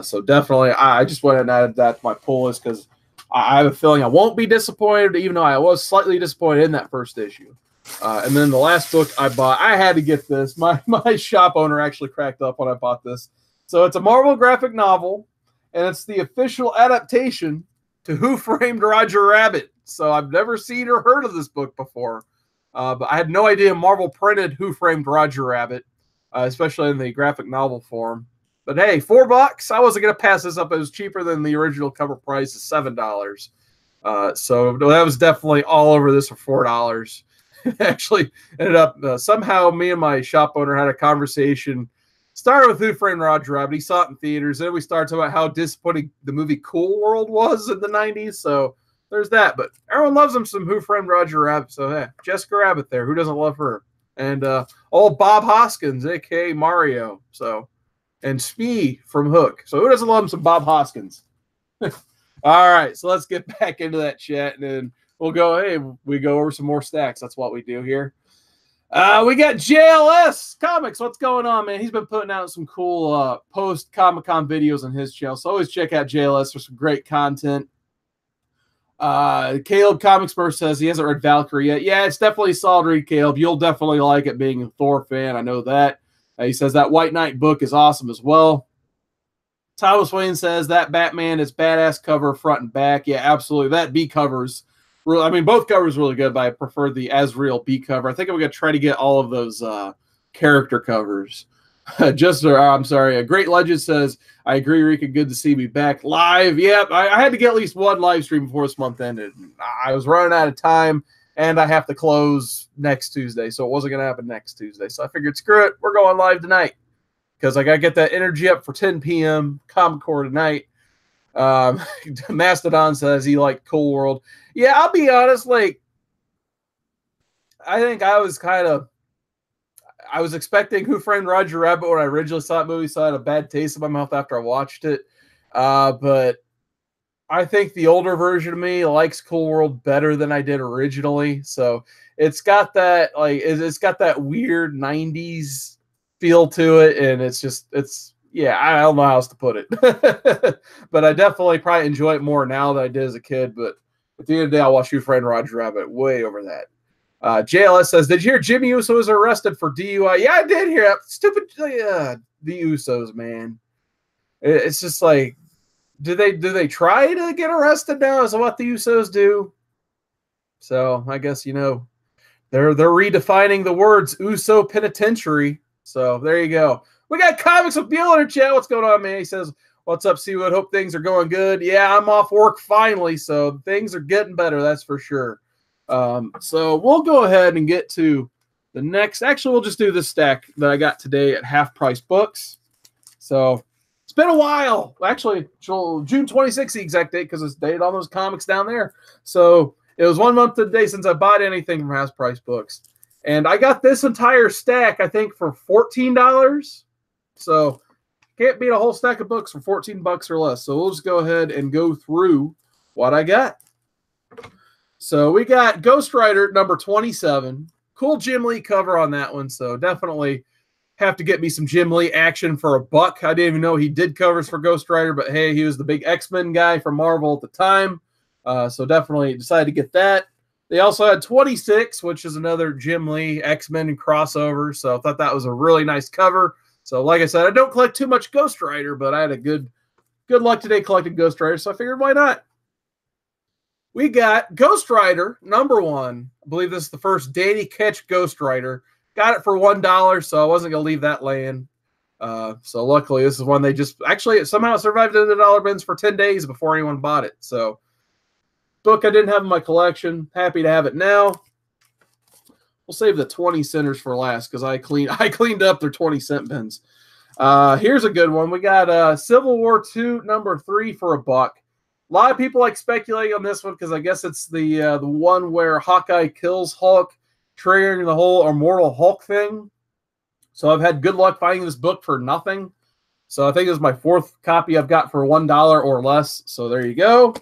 So definitely, I, I, just went and added that to my pull list because I, have a feeling I won't be disappointed, even though I was slightly disappointed in that first issue. Uh, and then the last book I bought, I had to get this. My (laughs) my shop owner actually cracked up when I bought this. So it's a Marvel graphic novel, and it's the official adaptation to Who Framed Roger Rabbit. So I've never seen or heard of this book before. Uh, but I had no idea Marvel printed Who Framed Roger Rabbit, uh, especially in the graphic novel form. But hey, four bucks. I wasn't gonna pass this up. It was cheaper than the original cover price of seven dollars. Uh, so that was definitely all over this for four dollars. (laughs) Actually, ended up uh, somehow me and my shop owner had a conversation. Started with Who Framed Roger Rabbit. He saw it in theaters. Then we started talking about how disappointing the movie Cool World was in the '90s. So there's that. But everyone loves him some Who Framed Roger Rabbit. So yeah, Jessica Rabbit there. Who doesn't love her? And uh old Bob Hoskins, aka Mario. So and Smee from Hook. So who doesn't love him some Bob Hoskins? (laughs) All right, so let's get (laughs) back into that chat and then we'll go. Hey, we go over some more stacks. That's what we do here. Uh, we got JLS Comics. What's going on, man? He's been putting out some cool uh, post Comic Con videos on his channel. So always check out JLS for some great content. Uh, Caleb Comicsburst says he hasn't read Valkyrie yet. Yeah, it's definitely solid read, Caleb. You'll definitely like it being a Thor fan. I know that. He says that White Knight book is awesome as well. Thomas Wayne says that Batman is badass cover front and back. Yeah, absolutely. That B covers really, I mean, both covers really good, but I prefer the Azrael B cover. I think I'm gonna try to get all of those uh, character covers. (laughs) Just, uh, I'm sorry. A great legend says, "I agree, Rika. Good to see me back live." Yep, I, I, had to get at least one live stream before this month ended. I was running out of time, and I have to close next Tuesday, so it wasn't gonna happen next Tuesday. So I figured, screw it, we're going live tonight because I gotta get that energy up for 10 p.m. Comic Core tonight. Um, (laughs) Mastodon says he liked Cool World. Yeah, I'll be honest. Like, I think I was kind of I was expecting Who Framed Roger Rabbit when I originally saw that movie, so I had a bad taste in my mouth after I watched it. Uh, but I think the older version of me likes Cool World better than I did originally. So it's got that like it's got that weird '90s feel to it, and it's just it's yeah I don't know how else to put it. (laughs) but I definitely probably enjoy it more now than I did as a kid. But at the end of the day, I'll watch Who Framed Roger Rabbit way over that. Uh, JLS says, "Did you hear Jimmy Uso was arrested for DUI?" Yeah, I did hear that. Stupid, uh, the Usos, man. It's just like, do they do they try to get arrested now? Is what the Usos do? So I guess you know they're they're redefining the words Uso Penitentiary. So there you go. We got comics with Bueller chat. What's going on, man? He says, "What's up, Seawood? Hope things are going good." Yeah, I'm off work finally, so things are getting better. That's for sure. Um, so we'll go ahead and get to the next. Actually, we'll just do this stack that I got today at half price books. So been a while. Actually, June 26th, the exact date, because it's dated on those comics down there. So it was one month today since I bought anything from half price books. And I got this entire stack, I think, for $14. So can't beat a whole stack of books for 14 bucks or less. So we'll just go ahead and go through what I got. So we got Ghost Rider number 27. Cool Jim Lee cover on that one. So definitely have to get me some Jim Lee action for a buck. I didn't even know he did covers for Ghost Rider, but hey, he was the big X Men guy from Marvel at the time. Uh, so definitely decided to get that. They also had 26, which is another Jim Lee X Men crossover. So I thought that was a really nice cover. So, like I said, I don't collect too much Ghost Rider, but I had a good good luck today collecting Ghost Rider, so I figured why not. We got Ghost Rider number one. I believe this is the first Danny Ketch Ghost Rider. Got it for one dollar, so I wasn't gonna leave that laying. Uh, so luckily, this is one they just actually somehow survived in the dollar bins for ten days before anyone bought it. So book I didn't have in my collection. Happy to have it now. We'll save the twenty centers for last because I cleaned (laughs) I cleaned up their twenty cent bins. Uh, here's a good one. We got uh, Civil War Two number three for a buck. A lot of people like speculating on this one because I guess it's the uh, the one where Hawkeye kills Hulk, triggering the whole immortal Hulk thing. So I've had good luck finding this book for nothing. So I think this is my fourth copy I've got for one dollar or less. So there you go.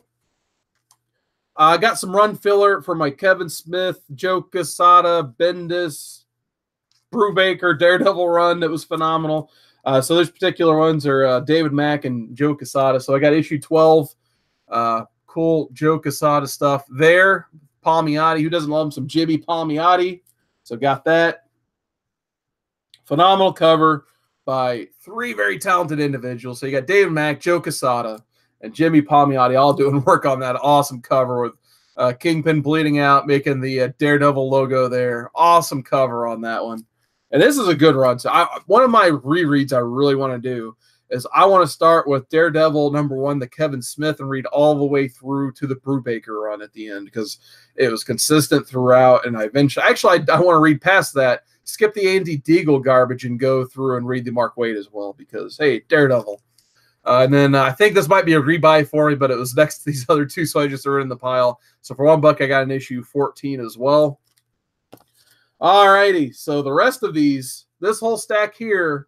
I got some run filler for my Kevin Smith, Joe Quesada, Bendis, Brubaker, Daredevil run that was phenomenal. Uh, so those particular ones are uh, David Mack and Joe Quesada. So I got issue 12 uh, cool Joe Quesada stuff there. Palmiotti, who doesn't love him? Some Jimmy Palmiotti. So got that. Phenomenal cover by three very talented individuals. So you got David Mack, Joe Quesada, and Jimmy Palmiotti all doing (laughs) work on that awesome cover with uh, Kingpin bleeding out, making the uh, Daredevil logo there. Awesome cover on that one. And this is a good run. So I, one of my rereads I really want to do is I want to start with Daredevil number one, the Kevin Smith, and read all the way through to the Brubaker run at the end because it was consistent throughout. And I eventually, actually, I, I want to read past that, skip the Andy Diggle garbage, and go through and read the Mark Waid as well because hey, Daredevil. Uh, and then uh, I think this might be a rebuy for me, but it was (laughs) next to these other two, so I just threw it in the pile. So for one buck, I got an issue 14 as well. All righty, so the rest of these, this whole stack here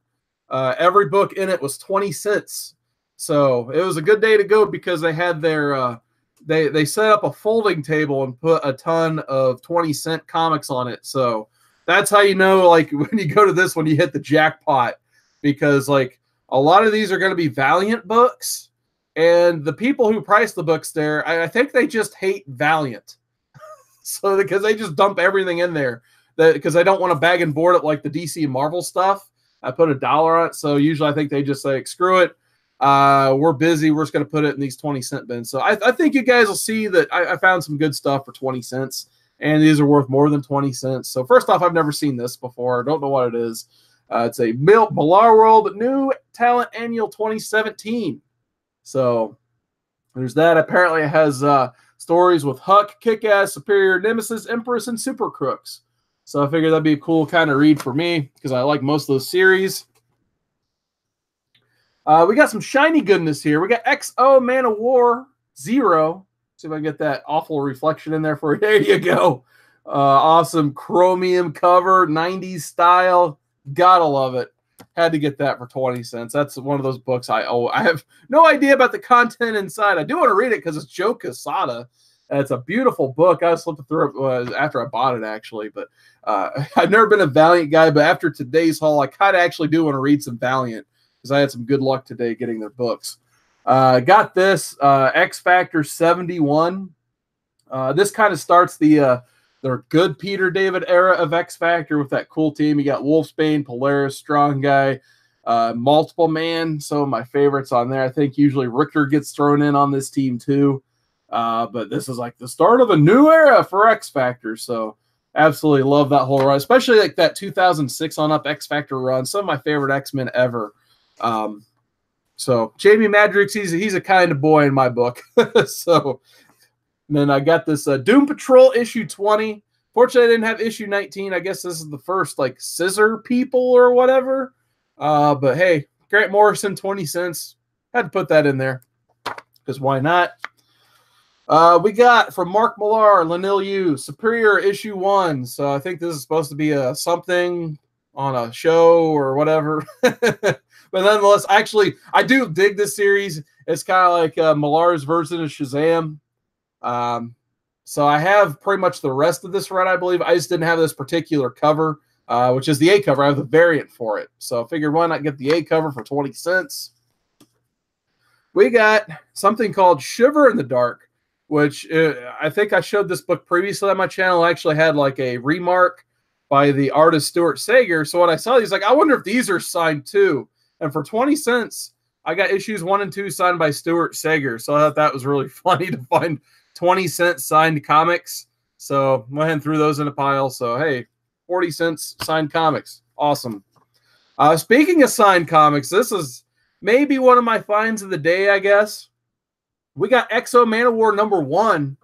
uh, every book in it was 20 cents. So it was a good day to go because they had their uh, they they set up a folding table and put a ton of 20 cent comics on it. So that's how you know like (laughs) when you go to this one you hit the jackpot because like a lot of these are going to be Valiant books and the people who price the books there I, I think they just hate Valiant. (laughs) so because they just dump everything in there that because they don't want to bag and board it like the DC and Marvel stuff. I put a dollar on it. So usually I think they just say, screw it. Uh, we're busy. We're just going to put it in these 20 cent bins. So I, I think you guys will see that I, I, found some good stuff for 20 cents. And these are worth more than 20 cents. So first off, I've never seen this before. I don't know what it is. Uh, it's a Mil- Millar World New Talent Annual 2017. So there's that. Apparently it has uh, stories with Huck, Kick-Ass, Superior, Nemesis, Empress, and Super Crooks. So I figured that'd be a cool kind of read for me because I like most of those series. Uh, we got some shiny goodness here. We got X-O Manowar Zero. See if I can get that awful reflection in there for you. (laughs) There you go. Uh, awesome chromium cover, 90s style. Gotta love it. Had to get that for 20 cents. That's one of those books I oh I have no idea about the content inside. I do want to read it because it's Joe Quesada. It's a beautiful book. I slipped through it uh, after I bought it, actually. But uh, (laughs) I've never been a Valiant guy. But after today's haul, I kind of actually do want to read some Valiant because I had some good luck today getting their books. Uh, got this uh, X Factor 71. Uh, this kind of starts the uh, their good Peter David era of X Factor with that cool team. You got Wolfsbane, Polaris, Strong Guy, uh, Multiple Man. Some of my favorites on there. I think usually Rictor gets thrown in on this team too. Uh, but this is like the start of a new era for X Factor. So absolutely love that whole run, especially like that 2006 on up X Factor run. Some of my favorite X Men ever. Um, so Jamie Madrox, he's he's a kind of boy in my book. (laughs) so then I got this uh, Doom Patrol issue 20. Fortunately, I didn't have issue 19. I guess this is the first like scissor people or whatever. Uh, but hey, Grant Morrison, 20 cents. Had to put that in there because why not? Uh, we got from Mark Millar, Leinil Yu, Superior Issue One. So I think this is supposed to be a something on a show or whatever. (laughs) but nonetheless, actually, I do dig this series. It's kind of like uh, Millar's version of Shazam. Um, so I have pretty much the rest of this run, I believe. I just didn't have this particular cover, uh, which is the A cover. I have the variant for it. So I figured why not get the A cover for 20 cents. We got something called Shiver in the Dark which uh, I think I showed this book previously on my channel. I actually had like a remark by the artist Stuart Sayger. So when I saw these, like, I wonder if these are signed too. And for 20 cents, I got issues one and two signed by Stuart Sayger. So I thought that was really (laughs) funny to find 20 cents signed comics. So went ahead and threw those in a pile. So hey, 40 cents signed comics. Awesome. Uh, speaking of signed comics, this is maybe one of my finds of the day, I guess. We got X-O Manowar number one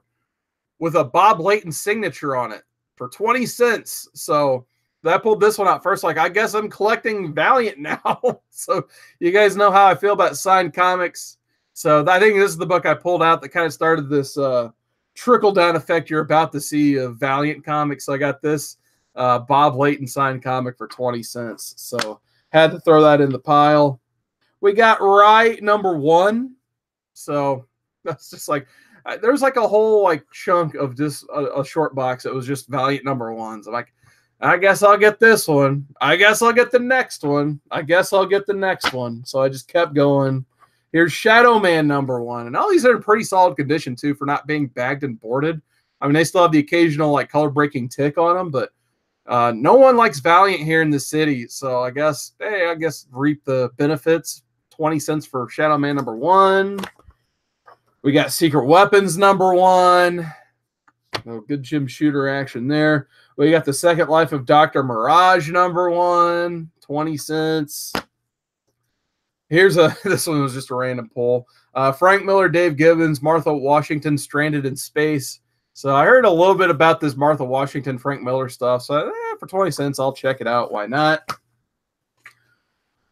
with a Bob Layton signature on it for 20 cents. So I pulled this one out first. Like, I guess I'm collecting Valiant (laughs) now. so you guys know how I feel about signed comics. So I think this is the book I pulled out that kind of started this uh, trickle down effect you're about to see of Valiant comics. So I got this uh, Bob Layton signed comic for 20 cents. So had to throw that in the pile. We got right number one. So (laughs) that's just like there's like a whole like chunk of just a, a, short box that was just Valiant number ones. I'm like, I guess I'll get this one. I guess I'll get the next one. I guess I'll get the next one. So I just kept going. Here's Shadow Man number one, and all these are in pretty solid condition too for not being bagged and boarded. I mean, they still have the occasional like color breaking tick on them, but uh, no one likes Valiant here in the city. So I guess, hey, I guess reap the benefits. 20 cents for Shadow Man number one. We got Secret Weapons number one. Oh, good Jim Shooter action there. We got the Second Life of Dr. Mirage number one, 20 cents. Here's a (laughs) this one was just a random pull. Uh, Frank Miller, Dave Gibbons, Martha Washington stranded in space. So I heard a little bit about this Martha Washington, Frank Miller stuff. So eh, for 20 cents, I'll check it out. Why not?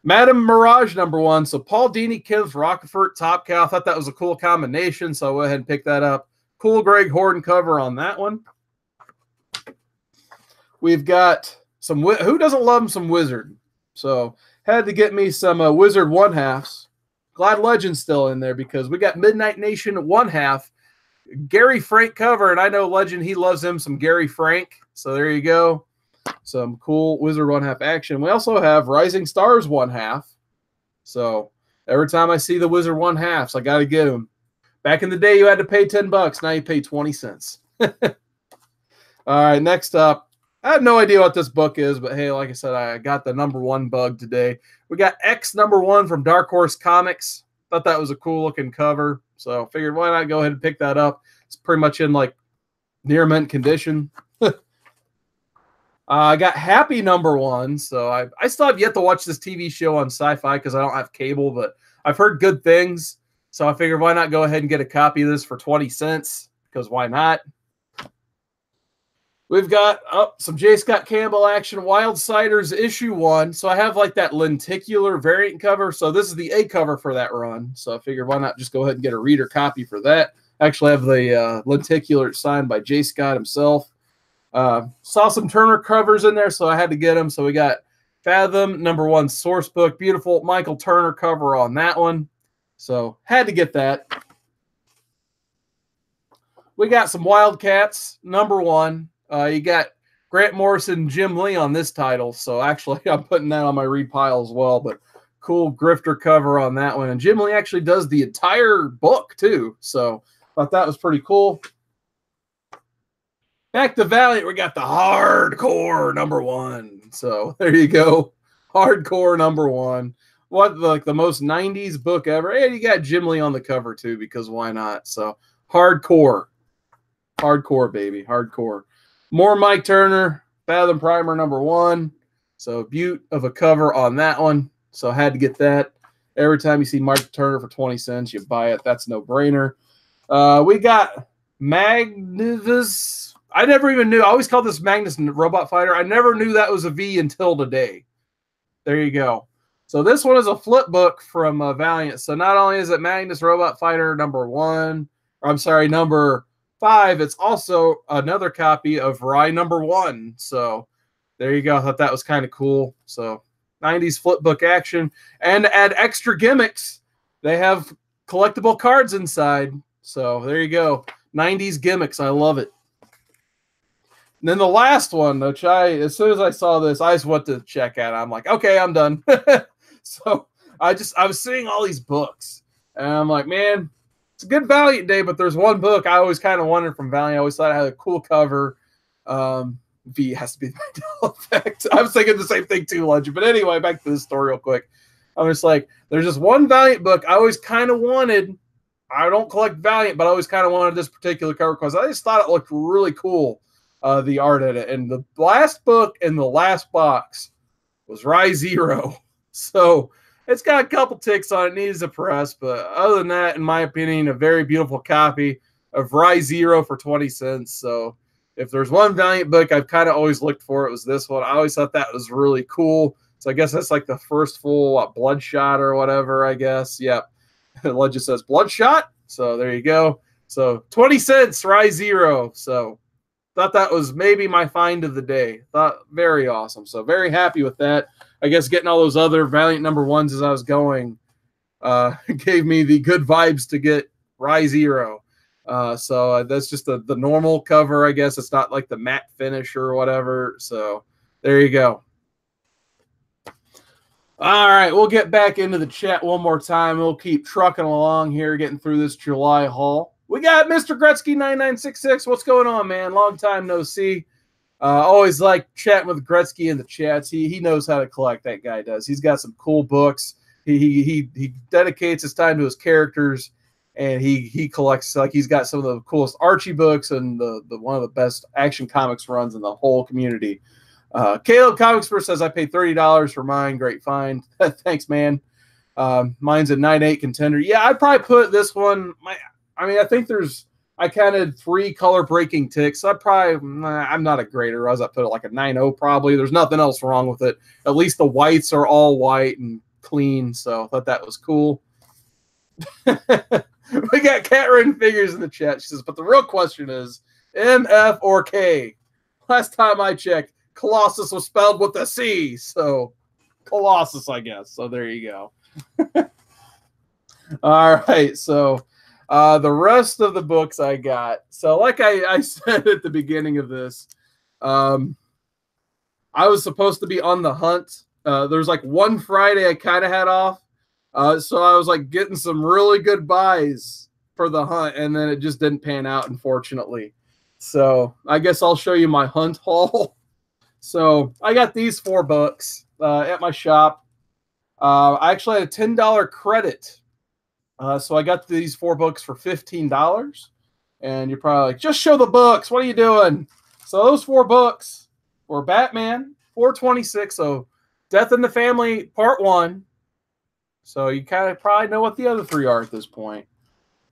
Madame Mirage number one. So Paul Dini, Kenneth Rocafort, Top Cow. I thought that was a cool combination. So I went ahead and pick that up. Cool Greg Horton cover on that one. We've got some, who doesn't love some Wizard? So had to get me some uh, Wizard one halves. Glad Legend's still in there because we got Midnight Nation one half. Gary Frank cover, and I know Legend, he loves him some Gary Frank. So there you go some cool Wizard one half action. We also have Rising Stars one half. So every time I see the Wizard one halves, I got to get them. Back in the day, you had to pay 10 bucks. Now you pay 20 cents. (laughs) All right, next up. I have no idea what this book is, but hey, like I said, I got the number one bug today. We got X number one from Dark Horse Comics. Thought that was a cool looking cover. So figured why not go ahead and pick that up. It's pretty much in like near mint condition. Uh, I got Happy number one, so I, I still have yet to watch this TV show on Sci-Fi because I don't have cable, but I've heard good things, so I figured why not go ahead and get a copy of this for twenty cents because why not? We've got up oh, some J. Scott Campbell action, Wildsiders issue one. So I have like that lenticular variant cover. So this is the A cover for that run. So I figured why not just go ahead and get a reader copy for that. I actually have the uh, lenticular signed by J. Scott himself. Uh, saw some Turner covers in there, so I had to get them. So we got Fathom number one source book, beautiful Michael Turner cover on that one. So had to get that. We got some Wildcats number one. Uh, you got Grant Morrison, Jim Lee on this title. So actually, (laughs) I'm putting that on my read pile as well. But cool grifter cover on that one. And Jim Lee actually does the entire book too. So thought that was pretty cool. Back to Valiant, we got the Hard Corps number one. So (laughs) there you go. Hard Corps number one. What like the most 90s book ever. And you got Jim Lee on the cover too, because why not? So hardcore. Hardcore, baby. Hardcore. More Mike Turner, Fathom Primer number one. So butte of a cover on that one. So had to get that. Every time you see Mike Turner for 20 cents, you buy it. That's no brainer. Uh, we got Magnus I never even knew. I always called this Magnus Robot Fighter. I never knew that was a V until today. There you go. So this one is a flip book from uh, Valiant. So not only is it Magnus Robot Fighter number one, or I'm sorry, number five, it's also another copy of Rai number one. So there you go. I thought that was kind of cool. So 90s flip book action. And add extra gimmicks. They have collectible cards inside. So there you go. 90s gimmicks. I love it. And then the last one, which I, as soon as I saw this, I just went to check out. I'm like, okay, I'm done. (laughs) so I just, I was seeing all these books, and I'm like, man, it's a good Valiant day, but there's one book I always kind of wanted from Valiant. I always thought it had a cool cover. Um, V has to be (laughs) the Mandela effect. I was thinking the same thing too, Legend. But anyway, back to the story real quick. I was like, there's just one Valiant book I always kind of wanted. I don't collect Valiant, but I always kind of wanted this particular cover because I just thought it looked really cool, uh, the art in it. And the last book in the last box was Rai Zero. (laughs) So it's got a couple ticks on it, needs a press, but other than that, in my opinion, a very beautiful copy of Rai Zero for 20 cents. So if there's one Valiant book I've kind of always looked for, it was this one. I always thought that was really cool. So I guess that's like the first full what, Bloodshot or whatever, I guess. Yep. (laughs) The Legend says Bloodshot. So there you go. So 20 cents, Rai Zero. So thought that was maybe my find of the day. Thought very awesome. So very happy with that. I guess getting all those other Valiant number ones as I was going uh, (laughs) gave me the good vibes to get Rai Zero. Uh, so uh, that's just the, the normal cover, I guess. It's not like the matte finish or whatever. So there you go. All right, we'll get back into the chat one more time. We'll keep trucking along here, getting through this July haul. We got Mr. Gretzky 9966. What's going on, man? Long time no see. Uh, always like chatting with Gretzky in the chats. He he knows how to collect. That guy does. He's got some cool books. He he he, he dedicates his time to his characters, and he he collects like he's got some of the coolest Archie books and the the one of the best action comics runs in the whole community. Uh, Caleb Comics First says I paid thirty dollars for mine. Great find. (laughs) Thanks, man. Um, mine's a nine eight contender. Yeah, I'd probably put this one. My I mean, I think there's I counted three color breaking ticks. I probably I'm not a grader. as I put it like a 9-0 probably. There's nothing else wrong with it. At least the whites are all white and clean. So I thought that was cool. (laughs) we got cat ridden figures in the chat. She says, but the real question is M, F, or K. Last time I checked, Colossus was spelled with a C. So Colossus, I guess. So there you go. (laughs) all right. So uh, the rest of the books I got. So, like I, I (laughs) said at the beginning of this, um, I was supposed to be on the hunt. Uh, there's like one Friday I kind of had off. Uh, so I was like getting some really good buys for the hunt, and then it just didn't pan out, unfortunately. So I guess I'll show you my hunt haul. (laughs) so I got these four books uh, at my shop. Uh, I actually had a $10 credit uh, so I got these four books for $15. And you're probably like, just show the books. What are you doing? So those four books were Batman, 426. So Death in the Family, Part One. So you kind of probably know what the other three are at this point.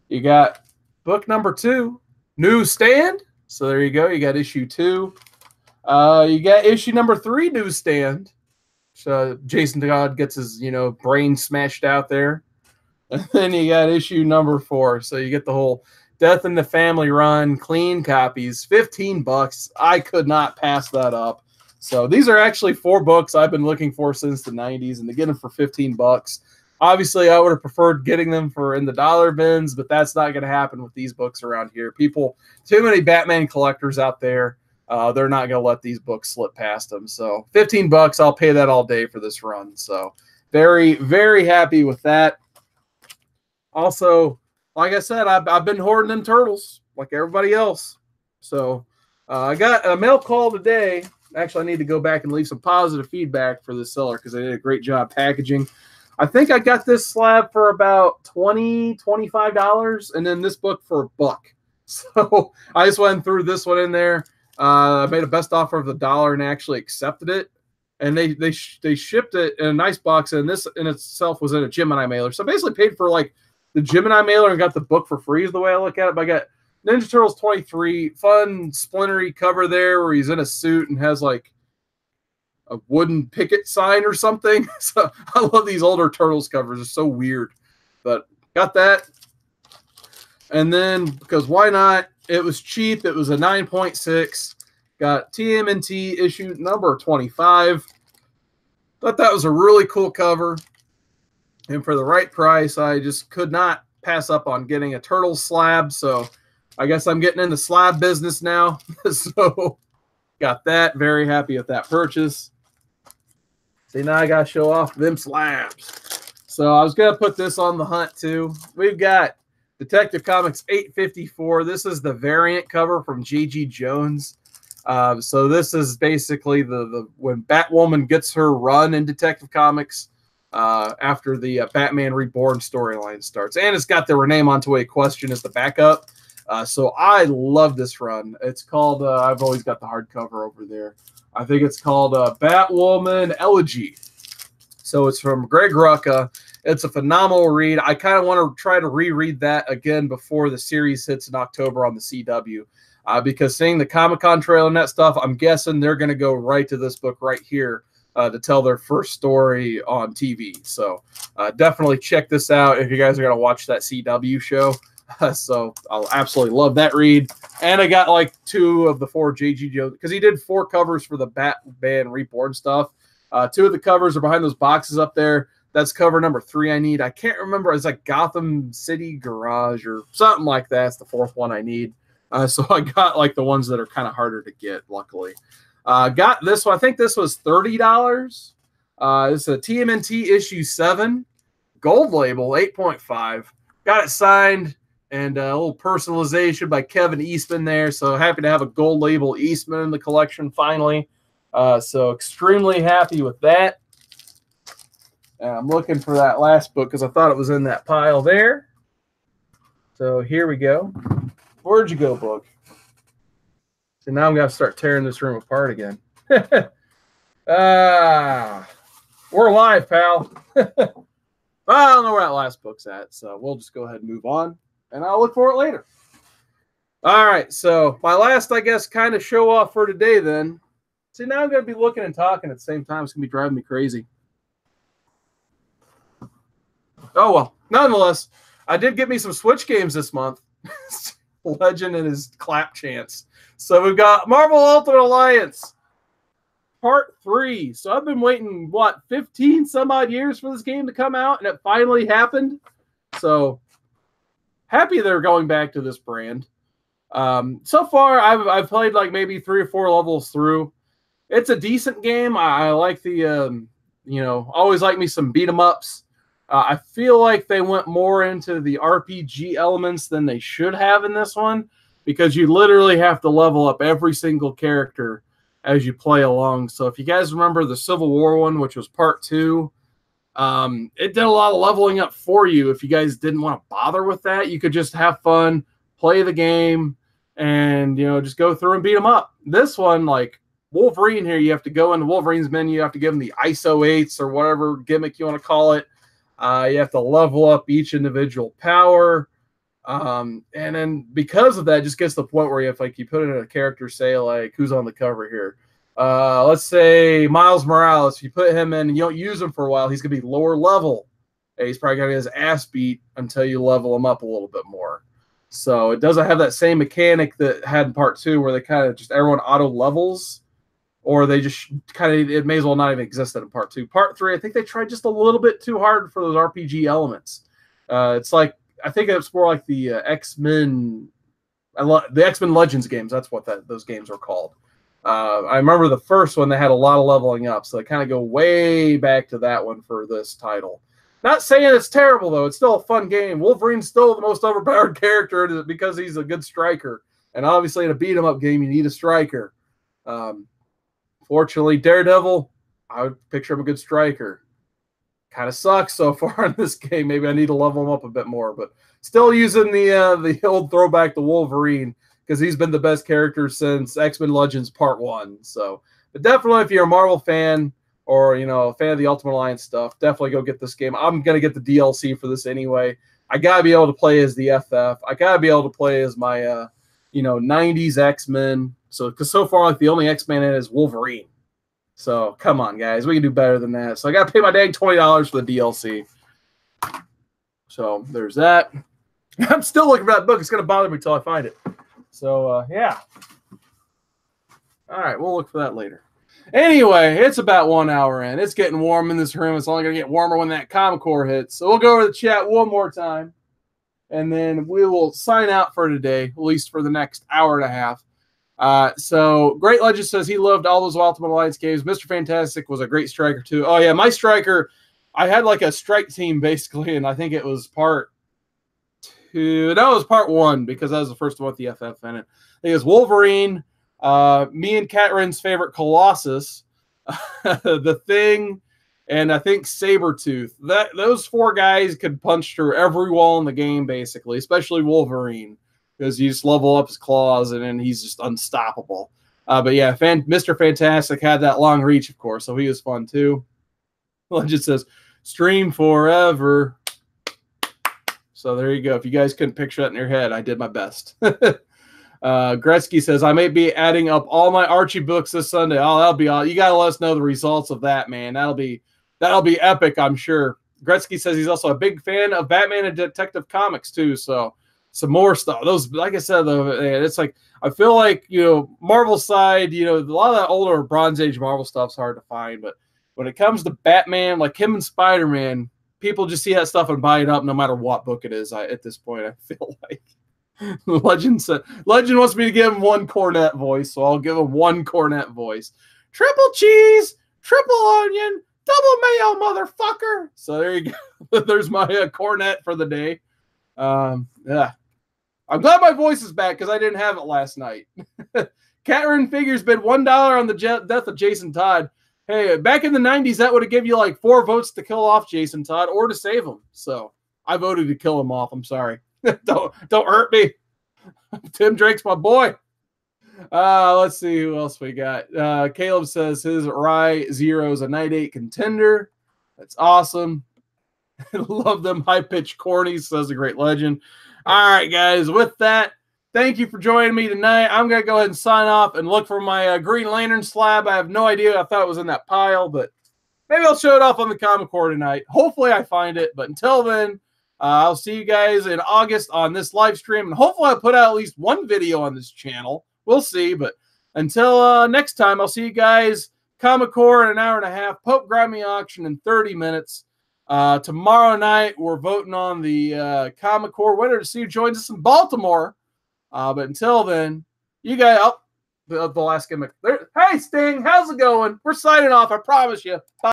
You got book number two, Newsstand. So there you go. You got issue two. Uh, you got issue number three, Newsstand. So Jason Todd gets his, you know, brain smashed out there. And (laughs) then you got issue number four. So you get the whole Death in the Family run, clean copies, 15 bucks. I could not pass that up. So these are actually four books I've been looking for since the 90s, and to get them for 15 bucks. Obviously, I would have preferred getting them for in the dollar bins, but that's not going to happen with these books around here. People, too many Batman collectors out there. Uh, they're not going to let these books slip past them. So 15 bucks, I'll pay that all day for this run. So very, very happy with that also, like I said, I've, I've been hoarding them turtles like everybody else. So uh, I got a mail call today. Actually, I need to go back and leave some positive feedback for the seller because they did a great job packaging. I think I got this slab for about 20 $25 and then this book for a buck. (laughs) So I just went and threw this one in there. Uh, I made a best offer of the dollar and actually accepted it. And they they they shipped it in a nice box, and this in itself was in a Gemini mailer. So basically paid for like the Gemini mailer and got the book for free is the way I look at it. But I got Ninja Turtles 23, fun splintery cover there where he's in a suit and has like a wooden picket sign or something. (laughs) So I love these older Turtles covers. They're so weird. But got that. And then because why not? It was cheap. It was a 9.6. Got TMNT issue number 25. Thought that was a really cool cover. And for the right price, I just could not pass up on getting a turtle slab. So I guess I'm getting in the slab business now. (laughs) so got that. Very happy with that purchase. See, now I got to show off them slabs. So I was going to put this on the hunt too. We've got Detective Comics 854. This is the variant cover from J.G. Jones. Uh, so this is basically the the when Batwoman gets her run in Detective Comics uh, after the uh, Batman Reborn storyline starts, and it's got the Renee Montoya question as the backup. Uh, so I love this run. It's called. Uh, I've always got the hardcover over there. I think it's called uh, Batwoman Elegy. So it's from Greg Rucka. It's a phenomenal read. I kind of want to try to reread that again before the series hits in October on the CW. Uh, because seeing the Comic Con trail and that stuff, I'm guessing they're going to go right to this book right here uh, to tell their first story on TV. So uh, definitely check this out if you guys are going to watch that CW show. (laughs) so I'll absolutely love that read. And I got like two of the four JG Jones because he did four covers for the Batman Reborn stuff. Uh, two of the covers are behind those boxes up there. That's cover number three I need. I can't remember. It's like Gotham City Garage or something like that. It's the fourth one I need. Uh, (laughs) so I got like the ones that are kind of harder to get, luckily. Uh, got this one. I think this was $30. Uh, it's a TMNT issue seven, gold label, 8.5. Got it signed and a little personalization by Kevin Eastman there. So happy to have a gold label Eastman in the collection finally. Uh, so extremely happy with that. And I'm looking for that last book because I thought it was in that pile there. So here we go. Where'd you go, book? So now I'm gonna start tearing this room apart again. (laughs) ah, we're live, pal. (laughs) I don't know where that last book's at, so we'll just go ahead and move on, and I'll look for it later. All right, so my last, I guess, kind of show off for today. Then, see, now I'm gonna be looking and talking at the same time. It's gonna be driving me crazy. Oh well, nonetheless, I did get me some Switch games this month. (laughs) Legend and his clap chance. So we've got Marvel Ultimate Alliance Part 3. So I've been waiting, what, 15 some odd years for this game to come out, and it finally happened. So happy they're going back to this brand. Um, so far, I've, I've played like maybe three or four levels through. It's a decent game. I, I like the, um, you know, always like me some beat 'em ups. Uh, I feel like they went more into the RPG elements than they should have in this one because you literally have to level up every single character as you play along. So if you guys remember the Civil War one, which was part two, um, it did a lot of leveling up for you. If you guys didn't want to bother with that, you could just have fun, play the game, and you know just go through and beat them up. This one, like Wolverine here, you have to go into Wolverine's menu, you have to give him the ISO eights or whatever gimmick you want to call it uh, you have to level up each individual power. Um, and then because of that, just gets to the point where have like you put in a character, say like who's on the cover here. Uh, let's say Miles Morales. If you put him in and you don't use him for a while, he's gonna be lower level. And he's probably gonna get his ass beat until you level him up a little bit more. So it doesn't have that same mechanic that had in part two, where they kind of just everyone auto levels or they just kind of it may as well not even exist in part two. Part three, I think they tried just a little bit too hard for those RPG elements. Uh, it's like I think it's more like the uh, X Men, the X Men Legends games. That's what that those games are called. Uh, I remember the first one; they had a lot of leveling up, so they kind of go way back to that one for this title. Not saying it's terrible though; it's still a fun game. Wolverine's still the most overpowered (laughs) character because he's a good striker, and obviously in a beat 'em up game, you need a striker. Um, Fortunately, Daredevil, I would picture him a good striker. Kind of sucks so (laughs) far in this game. Maybe I need to level him up a bit more, but still using the uh, the old throwback to Wolverine because he's been the best character since X Men Legends Part One. So, but definitely, if you're a Marvel fan or you know a fan of the Ultimate Alliance stuff, definitely go get this game. I'm gonna get the DLC for this anyway. I gotta be able to play as the FF. I gotta be able to play as my uh, you know 90s X Men so, because so far, like the only X Man is Wolverine. So, come on, guys, we can do better than that. So, I got to pay my dang twenty dollars for the DLC. So, there's that. (laughs) I'm still looking for that book. It's gonna bother me till I find it. So, uh, yeah. All right, we'll look for that later. Anyway, it's about one hour in. It's getting warm in this room. It's only gonna get warmer when that Comic Core hits. So we'll go over the chat one more time, and then we will sign out for today, at least for the next hour and a half. Uh, so Great Legend says he loved all those Ultimate Alliance games. Mr. Fantastic was a great striker too. Oh yeah, my striker, I had like a strike team (laughs) basically, and I think it was part two. That was part one because that was the first one with the FF in it. It was Wolverine, uh, me and Catrin's favorite Colossus, (laughs) the Thing, and I think Sabretooth. That those four guys could punch through every wall in the game, basically, especially Wolverine, because you just level up his claws and then he's just unstoppable. Uh, but yeah, Fan- Mr. Fantastic had that long reach, of course, so he was fun too. (laughs) Legend says, stream forever. So there you go. If you guys couldn't picture that in your head, I did my best. (laughs) uh, Gretzky says, I may be adding up all my Archie books this Sunday. Oh, that'll be all. You got to let us know the results of that, man. That'll be that'll be epic, I'm sure. Gretzky says he's also a big fan of Batman and Detective Comics too. So some more stuff. Those, like I said, though, it's like I feel like you know Marvel side. You know, a lot of that older Bronze Age Marvel stuff's hard to find, but when it comes to Batman, like him and Spider Man, people just see that stuff and buy it up no matter what book it is. I, at this point, I feel (laughs) like. Legend said, Legend wants me to give him one Cornette voice, so I'll give him one Cornette voice. Triple cheese, triple onion, double mayo, motherfucker. So there you go. (laughs) There's my uh, Cornette for the day. Um, yeah, I'm glad my voice is back because I didn't have it last night. (laughs) Catrin figures bid one dollar on the je- death of Jason Todd. Hey, back in the '90s, that would have given you like four votes to kill off Jason Todd or to save him. So I voted to kill him off. I'm sorry. (laughs) don't don't hurt me. (laughs) Tim Drake's my boy. Uh, let's see who else we got. Uh, Caleb says his Rai Zero is a night eight contender. That's awesome. (laughs) Love them high pitched cornies, says a great legend. All right, guys, with that, thank you for joining me tonight. I'm going to go ahead and sign off and look for my uh, Green Lantern slab. I have no idea. I thought it was in that pile, but maybe I'll show it off on the Comic Core tonight. Hopefully, I find it. But until then, uh, I'll see you guys in August on this live stream. And hopefully, I'll put out at least one video on this channel. We'll see. But until uh, next time, I'll see you guys Comic Core in an hour and a half, Pope Grimey auction in 30 minutes. Uh, tomorrow night, we're voting on the uh, Comic Core winner to see who joins us in Baltimore. Uh, but until then, you guys, oh, the, the last gimmick. There, hey, Sting, how's it going? We're signing off. I promise you. Bye.